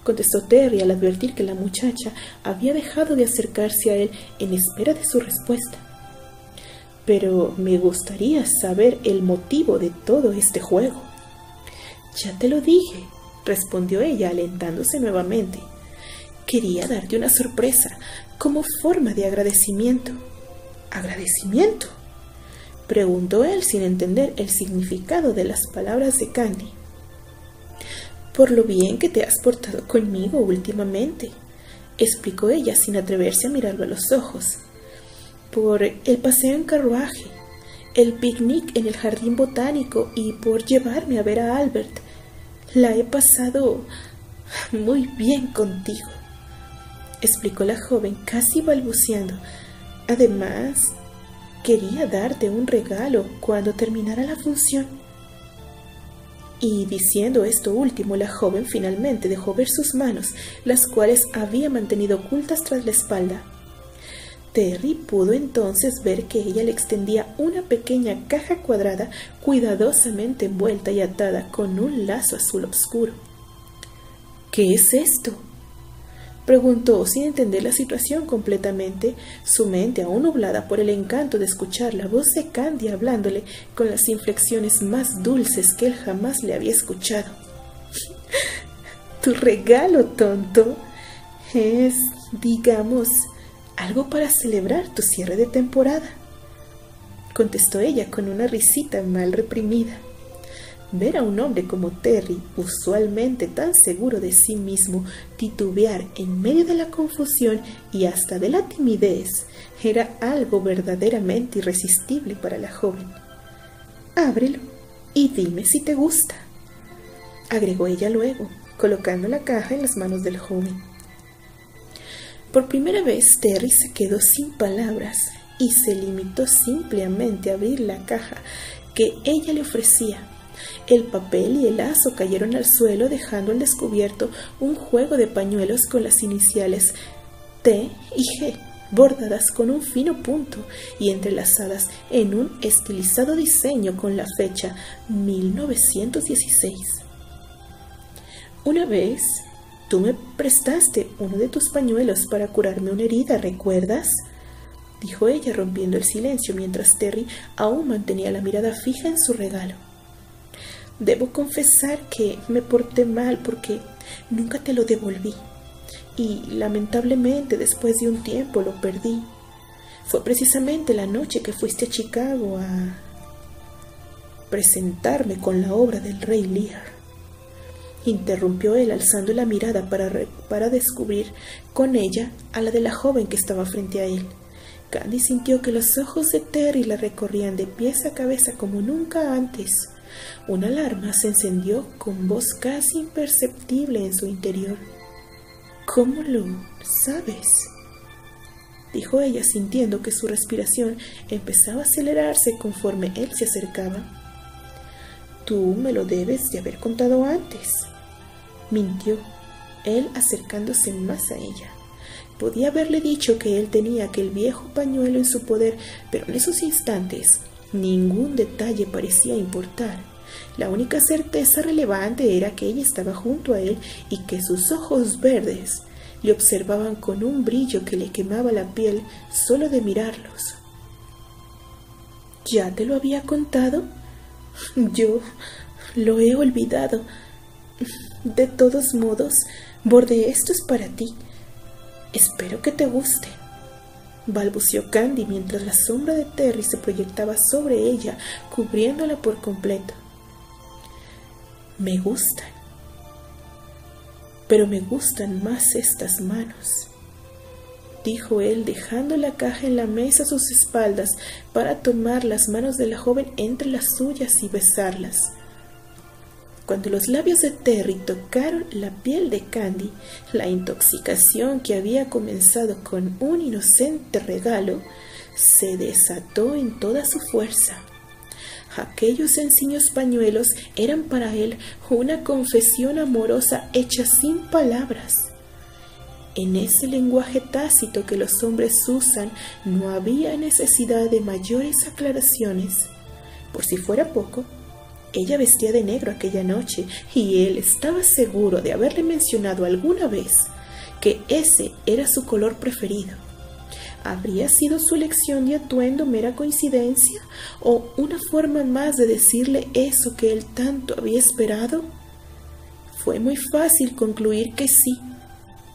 contestó Terry al advertir que la muchacha había dejado de acercarse a él en espera de su respuesta. Pero me gustaría saber el motivo de todo este juego. Ya te lo dije, respondió ella alentándose nuevamente. Quería darte una sorpresa como forma de agradecimiento. ¿Agradecimiento? preguntó él sin entender el significado de las palabras de Candy. Por lo bien que te has portado conmigo últimamente, explicó ella sin atreverse a mirarlo a los ojos. Por el paseo en carruaje, el picnic en el jardín botánico y por llevarme a ver a Albert. La he pasado muy bien contigo, explicó la joven casi balbuceando. Además, Quería darte un regalo cuando terminara la función. Y diciendo esto último, la joven finalmente dejó ver sus manos, las cuales había mantenido ocultas tras la espalda. Terry pudo entonces ver que ella le extendía una pequeña caja cuadrada cuidadosamente envuelta y atada con un lazo azul oscuro. ¿Qué es esto? Preguntó sin entender la situación completamente, su mente aún nublada por el encanto de escuchar la voz de Candy hablándole con las inflexiones más dulces que él jamás le había escuchado. [LAUGHS] tu regalo, tonto, es, digamos, algo para celebrar tu cierre de temporada, contestó ella con una risita mal reprimida. Ver a un hombre como Terry, usualmente tan seguro de sí mismo, titubear en medio de la confusión y hasta de la timidez, era algo verdaderamente irresistible para la joven. Ábrelo y dime si te gusta, agregó ella luego, colocando la caja en las manos del joven. Por primera vez Terry se quedó sin palabras y se limitó simplemente a abrir la caja que ella le ofrecía el papel y el lazo cayeron al suelo dejando al descubierto un juego de pañuelos con las iniciales T y G bordadas con un fino punto y entrelazadas en un estilizado diseño con la fecha 1916. Una vez tú me prestaste uno de tus pañuelos para curarme una herida, ¿recuerdas? dijo ella rompiendo el silencio mientras Terry aún mantenía la mirada fija en su regalo. Debo confesar que me porté mal porque nunca te lo devolví y lamentablemente después de un tiempo lo perdí. Fue precisamente la noche que fuiste a Chicago a presentarme con la obra del rey Lear. Interrumpió él alzando la mirada para, para descubrir con ella a la de la joven que estaba frente a él. Candy sintió que los ojos de Terry la recorrían de pies a cabeza como nunca antes. Una alarma se encendió con voz casi imperceptible en su interior. ¿Cómo lo sabes? dijo ella sintiendo que su respiración empezaba a acelerarse conforme él se acercaba. Tú me lo debes de haber contado antes. Mintió, él acercándose más a ella. Podía haberle dicho que él tenía aquel viejo pañuelo en su poder, pero en esos instantes ningún detalle parecía importar. La única certeza relevante era que ella estaba junto a él y que sus ojos verdes le observaban con un brillo que le quemaba la piel solo de mirarlos. ¿Ya te lo había contado? Yo lo he olvidado. De todos modos, Borde, esto es para ti. Espero que te guste, balbuceó Candy mientras la sombra de Terry se proyectaba sobre ella, cubriéndola por completo. Me gustan, pero me gustan más estas manos, dijo él, dejando la caja en la mesa a sus espaldas para tomar las manos de la joven entre las suyas y besarlas. Cuando los labios de Terry tocaron la piel de Candy, la intoxicación que había comenzado con un inocente regalo se desató en toda su fuerza. Aquellos sencillos pañuelos eran para él una confesión amorosa hecha sin palabras. En ese lenguaje tácito que los hombres usan no había necesidad de mayores aclaraciones. Por si fuera poco, ella vestía de negro aquella noche y él estaba seguro de haberle mencionado alguna vez que ese era su color preferido. ¿Habría sido su elección de atuendo mera coincidencia o una forma más de decirle eso que él tanto había esperado? Fue muy fácil concluir que sí,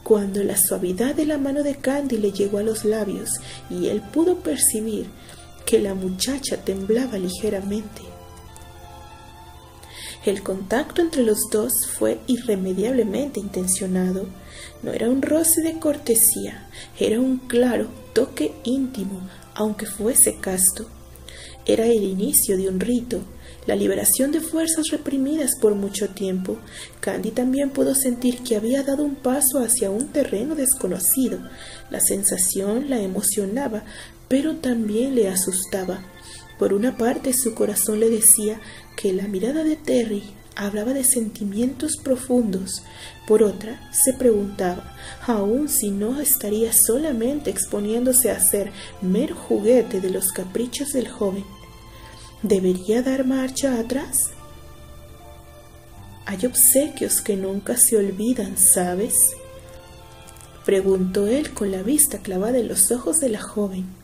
cuando la suavidad de la mano de Candy le llegó a los labios y él pudo percibir que la muchacha temblaba ligeramente. El contacto entre los dos fue irremediablemente intencionado. No era un roce de cortesía, era un claro toque íntimo, aunque fuese casto. Era el inicio de un rito, la liberación de fuerzas reprimidas por mucho tiempo. Candy también pudo sentir que había dado un paso hacia un terreno desconocido. La sensación la emocionaba, pero también le asustaba. Por una parte su corazón le decía que la mirada de Terry hablaba de sentimientos profundos, por otra se preguntaba aún si no estaría solamente exponiéndose a ser mero juguete de los caprichos del joven. ¿Debería dar marcha atrás? Hay obsequios que nunca se olvidan, ¿sabes? preguntó él con la vista clavada en los ojos de la joven.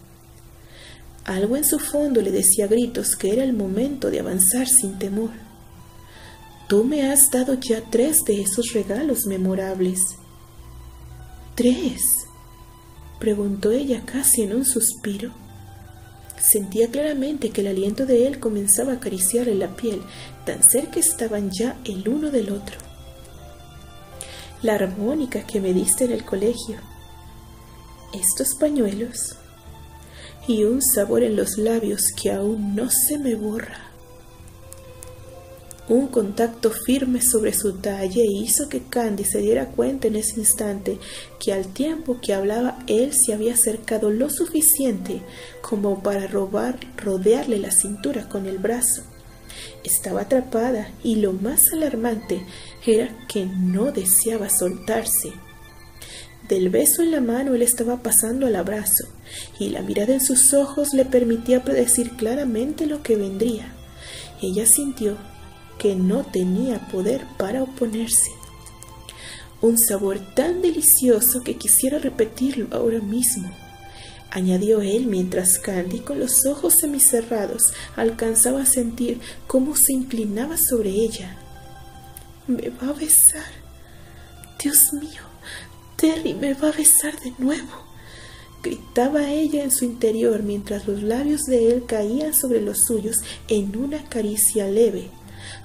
Algo en su fondo le decía a gritos que era el momento de avanzar sin temor. Tú me has dado ya tres de esos regalos memorables. ¿Tres? preguntó ella casi en un suspiro. Sentía claramente que el aliento de él comenzaba a acariciarle la piel, tan cerca estaban ya el uno del otro. La armónica que me diste en el colegio. Estos pañuelos y un sabor en los labios que aún no se me borra. Un contacto firme sobre su talle hizo que Candy se diera cuenta en ese instante que al tiempo que hablaba él se había acercado lo suficiente como para robar, rodearle la cintura con el brazo. Estaba atrapada y lo más alarmante era que no deseaba soltarse. Del beso en la mano él estaba pasando al abrazo, y la mirada en sus ojos le permitía predecir claramente lo que vendría. Ella sintió que no tenía poder para oponerse. Un sabor tan delicioso que quisiera repetirlo ahora mismo, añadió él mientras Candy, con los ojos semicerrados, alcanzaba a sentir cómo se inclinaba sobre ella. Me va a besar. Dios mío, Terry me va a besar de nuevo. Gritaba ella en su interior mientras los labios de él caían sobre los suyos en una caricia leve,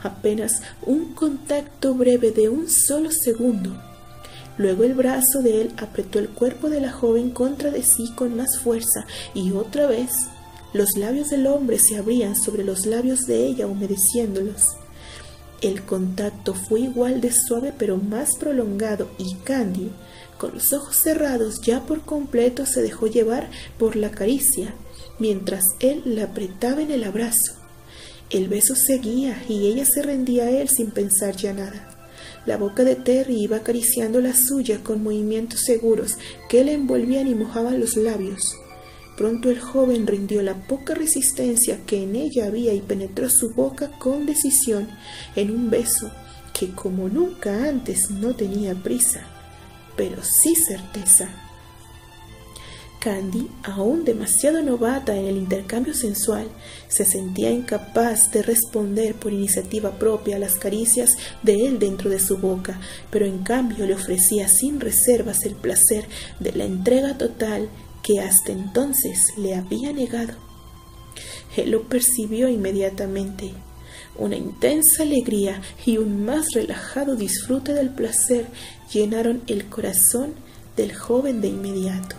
apenas un contacto breve de un solo segundo. Luego el brazo de él apretó el cuerpo de la joven contra de sí con más fuerza y otra vez los labios del hombre se abrían sobre los labios de ella humedeciéndolos. El contacto fue igual de suave pero más prolongado y Candy con los ojos cerrados ya por completo se dejó llevar por la caricia, mientras él la apretaba en el abrazo. El beso seguía y ella se rendía a él sin pensar ya nada. La boca de Terry iba acariciando la suya con movimientos seguros que le envolvían y mojaban los labios. Pronto el joven rindió la poca resistencia que en ella había y penetró su boca con decisión en un beso que como nunca antes no tenía prisa pero sí certeza. Candy, aún demasiado novata en el intercambio sensual, se sentía incapaz de responder por iniciativa propia a las caricias de él dentro de su boca, pero en cambio le ofrecía sin reservas el placer de la entrega total que hasta entonces le había negado. Él lo percibió inmediatamente. Una intensa alegría y un más relajado disfrute del placer llenaron el corazón del joven de inmediato.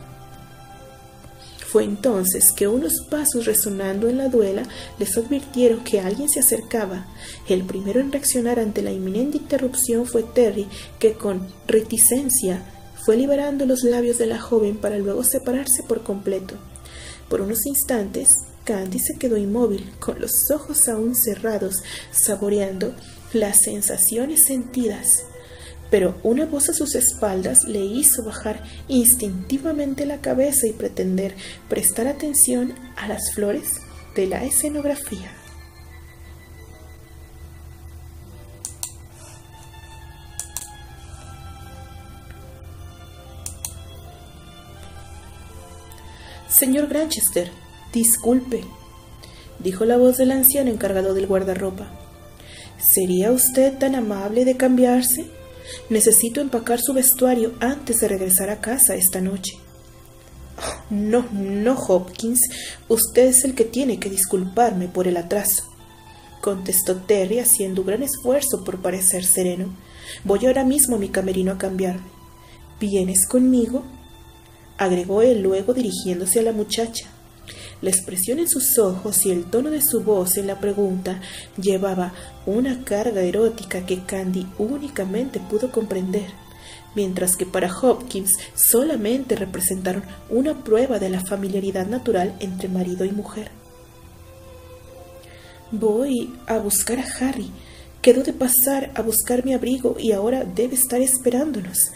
Fue entonces que unos pasos resonando en la duela les advirtieron que alguien se acercaba. El primero en reaccionar ante la inminente interrupción fue Terry, que con reticencia fue liberando los labios de la joven para luego separarse por completo. Por unos instantes, Candy se quedó inmóvil, con los ojos aún cerrados, saboreando las sensaciones sentidas pero una voz a sus espaldas le hizo bajar instintivamente la cabeza y pretender prestar atención a las flores de la escenografía. Señor Granchester, disculpe, dijo la voz del anciano encargado del guardarropa. ¿Sería usted tan amable de cambiarse? Necesito empacar su vestuario antes de regresar a casa esta noche. No, no, Hopkins, usted es el que tiene que disculparme por el atraso, contestó Terry haciendo un gran esfuerzo por parecer sereno. Voy ahora mismo a mi camerino a cambiarme. ¿Vienes conmigo? agregó él luego dirigiéndose a la muchacha. La expresión en sus ojos y el tono de su voz en la pregunta llevaba una carga erótica que Candy únicamente pudo comprender, mientras que para Hopkins solamente representaron una prueba de la familiaridad natural entre marido y mujer. Voy a buscar a Harry. Quedó de pasar a buscar mi abrigo y ahora debe estar esperándonos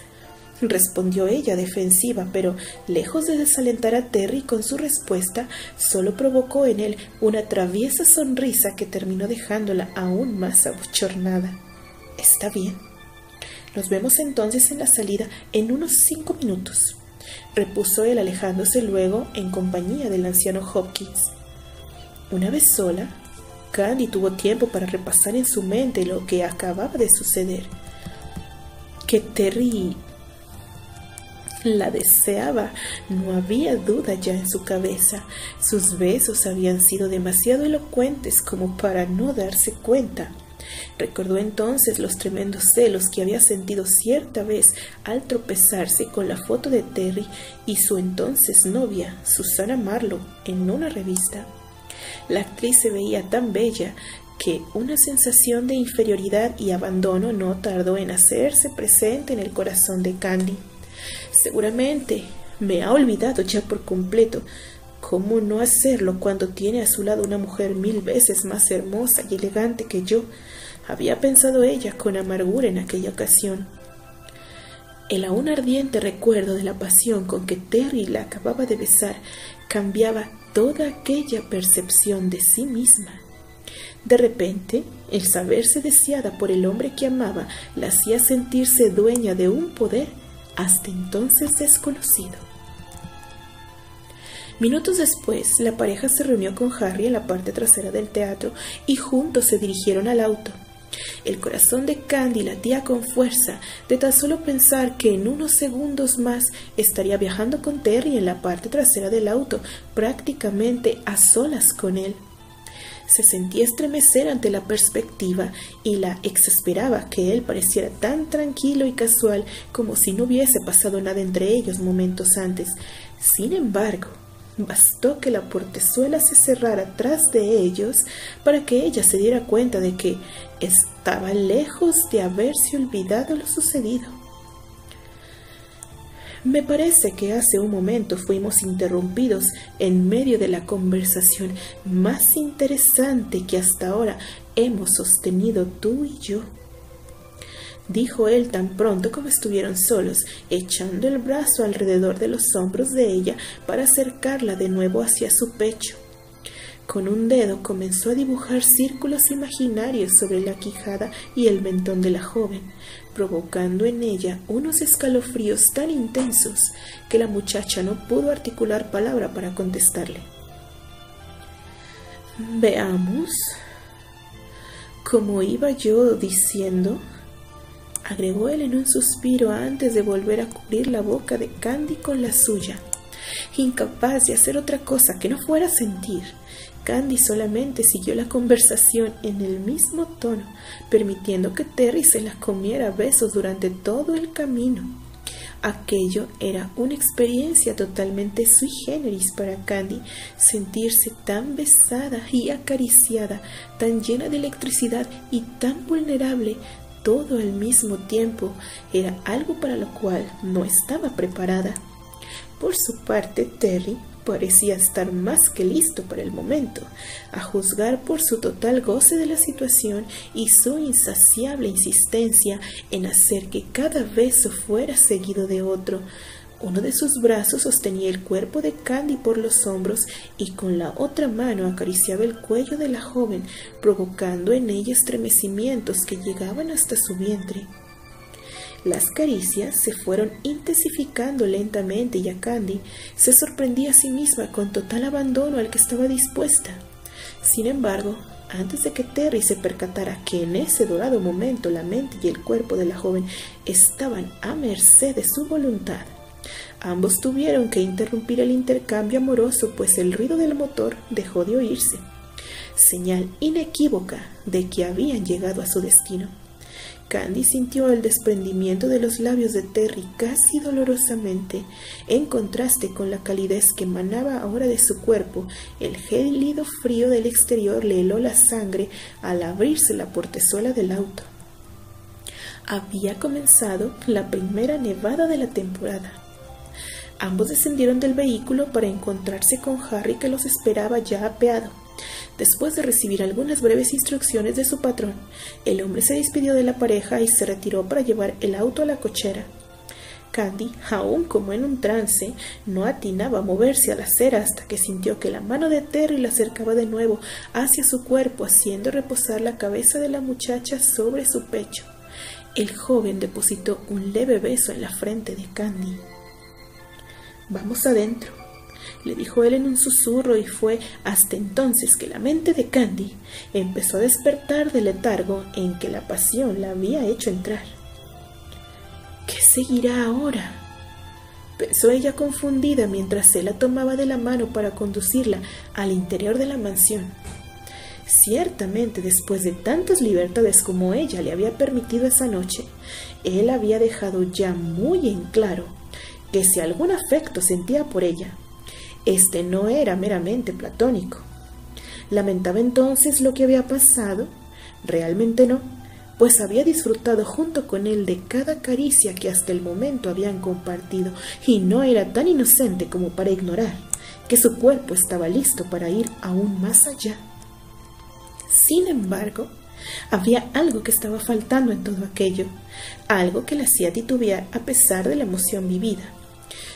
respondió ella defensiva, pero lejos de desalentar a Terry con su respuesta, solo provocó en él una traviesa sonrisa que terminó dejándola aún más abochornada. Está bien. Nos vemos entonces en la salida en unos cinco minutos, repuso él alejándose luego en compañía del anciano Hopkins. Una vez sola, Candy tuvo tiempo para repasar en su mente lo que acababa de suceder. Que Terry la deseaba, no había duda ya en su cabeza. Sus besos habían sido demasiado elocuentes como para no darse cuenta. Recordó entonces los tremendos celos que había sentido cierta vez al tropezarse con la foto de Terry y su entonces novia, Susana Marlowe, en una revista. La actriz se veía tan bella que una sensación de inferioridad y abandono no tardó en hacerse presente en el corazón de Candy. Seguramente me ha olvidado ya por completo. ¿Cómo no hacerlo cuando tiene a su lado una mujer mil veces más hermosa y elegante que yo? Había pensado ella con amargura en aquella ocasión. El aún ardiente recuerdo de la pasión con que Terry la acababa de besar cambiaba toda aquella percepción de sí misma. De repente, el saberse deseada por el hombre que amaba la hacía sentirse dueña de un poder hasta entonces desconocido. Minutos después, la pareja se reunió con Harry en la parte trasera del teatro y juntos se dirigieron al auto. El corazón de Candy latía con fuerza de tan solo pensar que en unos segundos más estaría viajando con Terry en la parte trasera del auto, prácticamente a solas con él se sentía estremecer ante la perspectiva y la exasperaba que él pareciera tan tranquilo y casual como si no hubiese pasado nada entre ellos momentos antes. Sin embargo, bastó que la portezuela se cerrara tras de ellos para que ella se diera cuenta de que estaba lejos de haberse olvidado lo sucedido. Me parece que hace un momento fuimos interrumpidos en medio de la conversación más interesante que hasta ahora hemos sostenido tú y yo. Dijo él tan pronto como estuvieron solos, echando el brazo alrededor de los hombros de ella para acercarla de nuevo hacia su pecho. Con un dedo comenzó a dibujar círculos imaginarios sobre la quijada y el mentón de la joven, provocando en ella unos escalofríos tan intensos que la muchacha no pudo articular palabra para contestarle. Veamos. Como iba yo diciendo, agregó él en un suspiro antes de volver a cubrir la boca de Candy con la suya. Incapaz de hacer otra cosa que no fuera sentir, Candy solamente siguió la conversación en el mismo tono, permitiendo que Terry se la comiera a besos durante todo el camino. Aquello era una experiencia totalmente sui generis para Candy, sentirse tan besada y acariciada, tan llena de electricidad y tan vulnerable todo al mismo tiempo, era algo para lo cual no estaba preparada. Por su parte, Terry parecía estar más que listo para el momento, a juzgar por su total goce de la situación y su insaciable insistencia en hacer que cada beso fuera seguido de otro. Uno de sus brazos sostenía el cuerpo de Candy por los hombros y con la otra mano acariciaba el cuello de la joven, provocando en ella estremecimientos que llegaban hasta su vientre. Las caricias se fueron intensificando lentamente y a Candy se sorprendía a sí misma con total abandono al que estaba dispuesta. Sin embargo, antes de que Terry se percatara que en ese dorado momento la mente y el cuerpo de la joven estaban a merced de su voluntad, ambos tuvieron que interrumpir el intercambio amoroso, pues el ruido del motor dejó de oírse, señal inequívoca de que habían llegado a su destino. Candy sintió el desprendimiento de los labios de Terry casi dolorosamente, en contraste con la calidez que emanaba ahora de su cuerpo. El gélido frío del exterior le heló la sangre al abrirse la portezuela del auto. Había comenzado la primera nevada de la temporada. Ambos descendieron del vehículo para encontrarse con Harry que los esperaba ya apeado. Después de recibir algunas breves instrucciones de su patrón, el hombre se despidió de la pareja y se retiró para llevar el auto a la cochera. Candy, aún como en un trance, no atinaba a moverse a la acera hasta que sintió que la mano de Terry la acercaba de nuevo hacia su cuerpo, haciendo reposar la cabeza de la muchacha sobre su pecho. El joven depositó un leve beso en la frente de Candy. Vamos adentro, le dijo él en un susurro y fue hasta entonces que la mente de Candy empezó a despertar del letargo en que la pasión la había hecho entrar. ¿Qué seguirá ahora? pensó ella confundida mientras él la tomaba de la mano para conducirla al interior de la mansión. Ciertamente, después de tantas libertades como ella le había permitido esa noche, él había dejado ya muy en claro que si algún afecto sentía por ella, este no era meramente platónico. Lamentaba entonces lo que había pasado. Realmente no, pues había disfrutado junto con él de cada caricia que hasta el momento habían compartido, y no era tan inocente como para ignorar que su cuerpo estaba listo para ir aún más allá. Sin embargo, había algo que estaba faltando en todo aquello, algo que la hacía titubear a pesar de la emoción vivida.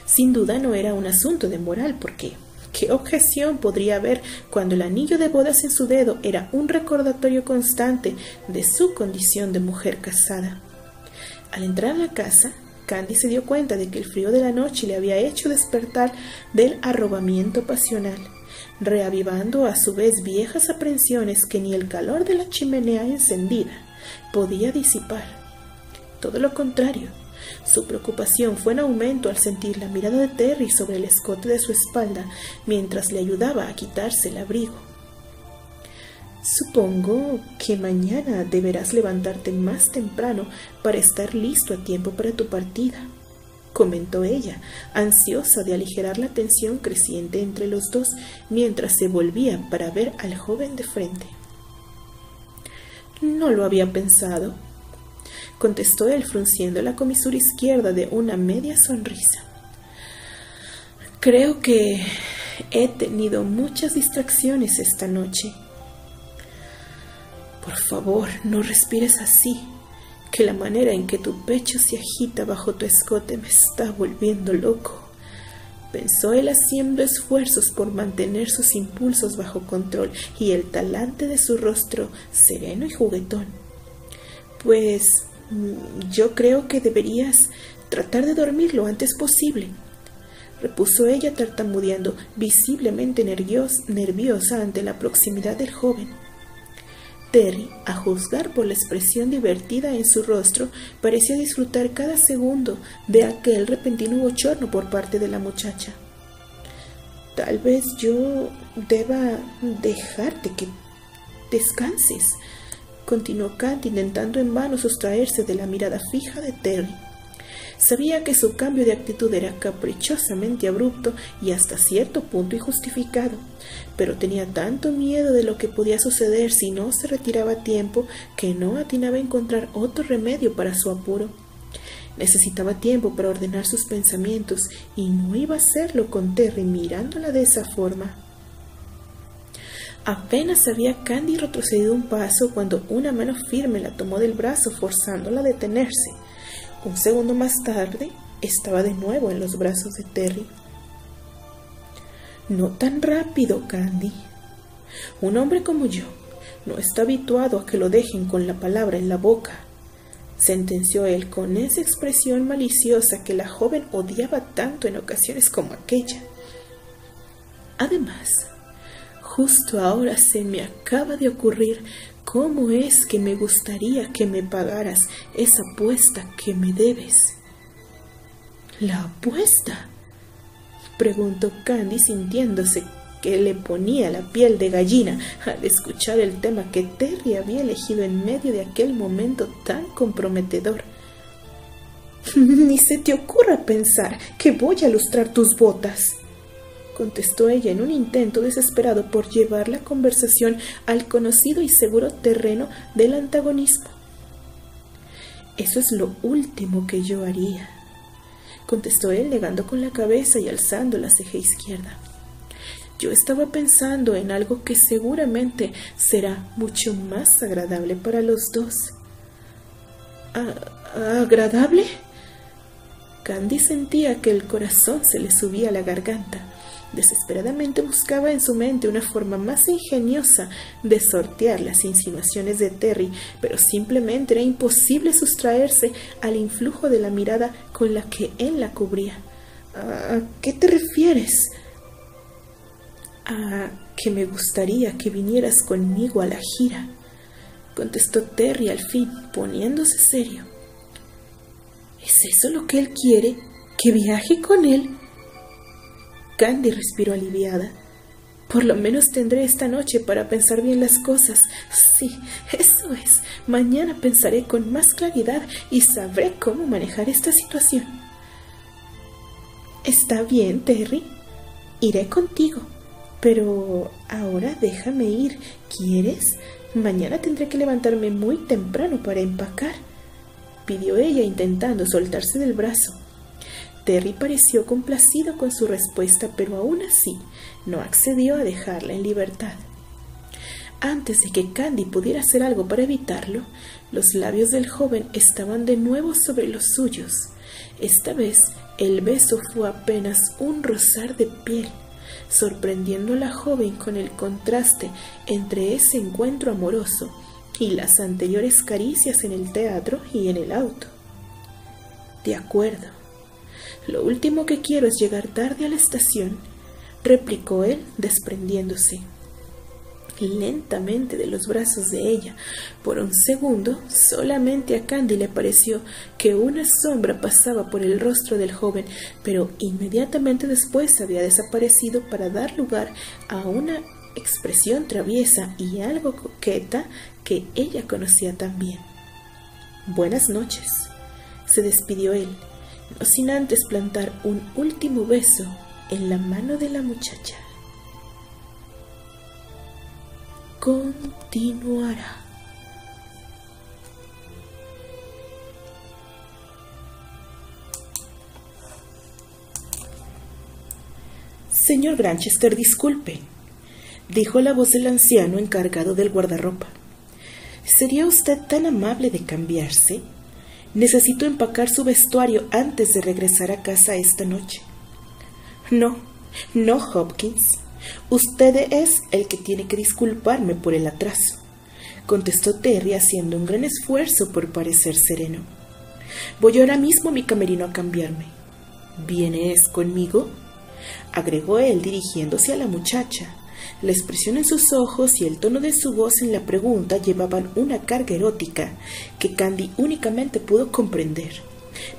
Sin duda no era un asunto de moral, porque ¿qué objeción podría haber cuando el anillo de bodas en su dedo era un recordatorio constante de su condición de mujer casada? Al entrar a la casa, Candy se dio cuenta de que el frío de la noche le había hecho despertar del arrobamiento pasional, reavivando a su vez viejas aprensiones que ni el calor de la chimenea encendida podía disipar. Todo lo contrario, su preocupación fue en aumento al sentir la mirada de Terry sobre el escote de su espalda mientras le ayudaba a quitarse el abrigo. Supongo que mañana deberás levantarte más temprano para estar listo a tiempo para tu partida, comentó ella, ansiosa de aligerar la tensión creciente entre los dos mientras se volvía para ver al joven de frente. No lo había pensado, contestó él frunciendo la comisura izquierda de una media sonrisa. Creo que he tenido muchas distracciones esta noche. Por favor, no respires así, que la manera en que tu pecho se agita bajo tu escote me está volviendo loco. pensó él haciendo esfuerzos por mantener sus impulsos bajo control y el talante de su rostro sereno y juguetón. Pues yo creo que deberías tratar de dormir lo antes posible, repuso ella tartamudeando, visiblemente nerviosa ante la proximidad del joven. Terry, a juzgar por la expresión divertida en su rostro, parecía disfrutar cada segundo de aquel repentino bochorno por parte de la muchacha. Tal vez yo deba dejarte que descanses, continuó Kat intentando en vano sustraerse de la mirada fija de Terry. Sabía que su cambio de actitud era caprichosamente abrupto y hasta cierto punto injustificado, pero tenía tanto miedo de lo que podía suceder si no se retiraba a tiempo que no atinaba a encontrar otro remedio para su apuro. Necesitaba tiempo para ordenar sus pensamientos y no iba a hacerlo con Terry mirándola de esa forma. Apenas había Candy retrocedido un paso cuando una mano firme la tomó del brazo forzándola a detenerse. Un segundo más tarde estaba de nuevo en los brazos de Terry. No tan rápido, Candy. Un hombre como yo no está habituado a que lo dejen con la palabra en la boca, sentenció él con esa expresión maliciosa que la joven odiaba tanto en ocasiones como aquella. Además, justo ahora se me acaba de ocurrir ¿Cómo es que me gustaría que me pagaras esa apuesta que me debes? ¿La apuesta? preguntó Candy sintiéndose que le ponía la piel de gallina al escuchar el tema que Terry había elegido en medio de aquel momento tan comprometedor. [LAUGHS] Ni se te ocurra pensar que voy a lustrar tus botas contestó ella en un intento desesperado por llevar la conversación al conocido y seguro terreno del antagonismo. Eso es lo último que yo haría, contestó él negando con la cabeza y alzando la ceja izquierda. Yo estaba pensando en algo que seguramente será mucho más agradable para los dos. ¿Agradable? Candy sentía que el corazón se le subía a la garganta. Desesperadamente buscaba en su mente una forma más ingeniosa de sortear las insinuaciones de Terry, pero simplemente era imposible sustraerse al influjo de la mirada con la que él la cubría. ¿A qué te refieres? A que me gustaría que vinieras conmigo a la gira, contestó Terry al fin, poniéndose serio. ¿Es eso lo que él quiere? ¿Que viaje con él? Candy respiró aliviada. Por lo menos tendré esta noche para pensar bien las cosas. Sí, eso es. Mañana pensaré con más claridad y sabré cómo manejar esta situación. Está bien, Terry. Iré contigo. Pero ahora déjame ir. ¿Quieres? Mañana tendré que levantarme muy temprano para empacar, pidió ella intentando soltarse del brazo. Terry pareció complacido con su respuesta, pero aún así no accedió a dejarla en libertad. Antes de que Candy pudiera hacer algo para evitarlo, los labios del joven estaban de nuevo sobre los suyos. Esta vez el beso fue apenas un rozar de piel, sorprendiendo a la joven con el contraste entre ese encuentro amoroso y las anteriores caricias en el teatro y en el auto. De acuerdo, lo último que quiero es llegar tarde a la estación, replicó él, desprendiéndose lentamente de los brazos de ella. Por un segundo, solamente a Candy le pareció que una sombra pasaba por el rostro del joven, pero inmediatamente después había desaparecido para dar lugar a una expresión traviesa y algo coqueta que ella conocía también. Buenas noches, se despidió él sin antes plantar un último beso en la mano de la muchacha. Continuará. Señor Granchester, disculpe, dijo la voz del anciano encargado del guardarropa. ¿Sería usted tan amable de cambiarse? Necesito empacar su vestuario antes de regresar a casa esta noche. No, no, Hopkins. Usted es el que tiene que disculparme por el atraso, contestó Terry haciendo un gran esfuerzo por parecer sereno. Voy ahora mismo a mi camerino a cambiarme. ¿Vienes conmigo? agregó él dirigiéndose a la muchacha. La expresión en sus ojos y el tono de su voz en la pregunta llevaban una carga erótica que Candy únicamente pudo comprender,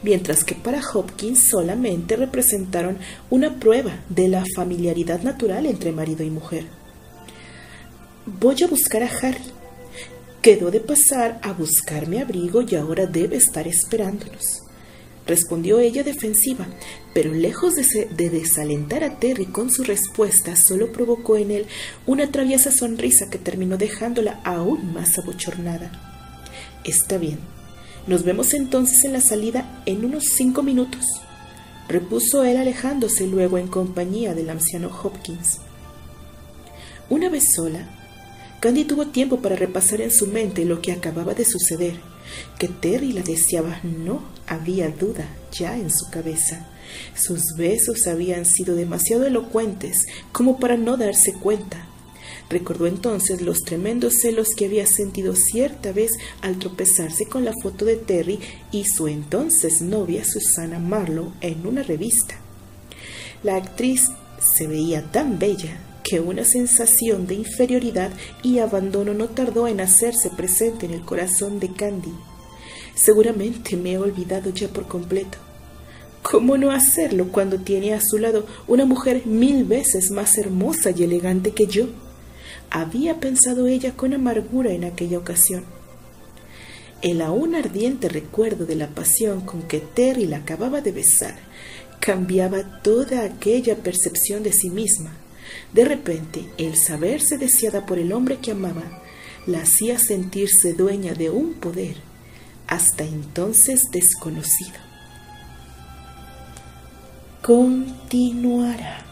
mientras que para Hopkins solamente representaron una prueba de la familiaridad natural entre marido y mujer. Voy a buscar a Harry. Quedó de pasar a buscar mi abrigo y ahora debe estar esperándonos respondió ella defensiva, pero lejos de, desalentar a Terry con su respuesta, solo provocó en él una traviesa sonrisa que terminó dejándola aún más abochornada. Está bien. Nos vemos entonces en la salida en unos cinco minutos, repuso él alejándose luego en compañía del anciano Hopkins. Una vez sola, Candy tuvo tiempo para repasar en su mente lo que acababa de suceder que Terry la deseaba no había duda ya en su cabeza. Sus besos habían sido demasiado elocuentes como para no darse cuenta. Recordó entonces los tremendos celos que había sentido cierta vez al tropezarse con la foto de Terry y su entonces novia Susana Marlowe en una revista. La actriz se veía tan bella que una sensación de inferioridad y abandono no tardó en hacerse presente en el corazón de Candy. Seguramente me he olvidado ya por completo. ¿Cómo no hacerlo cuando tiene a su lado una mujer mil veces más hermosa y elegante que yo? Había pensado ella con amargura en aquella ocasión. El aún ardiente recuerdo de la pasión con que Terry la acababa de besar cambiaba toda aquella percepción de sí misma de repente, el saberse deseada por el hombre que amaba la hacía sentirse dueña de un poder hasta entonces desconocido. Continuará.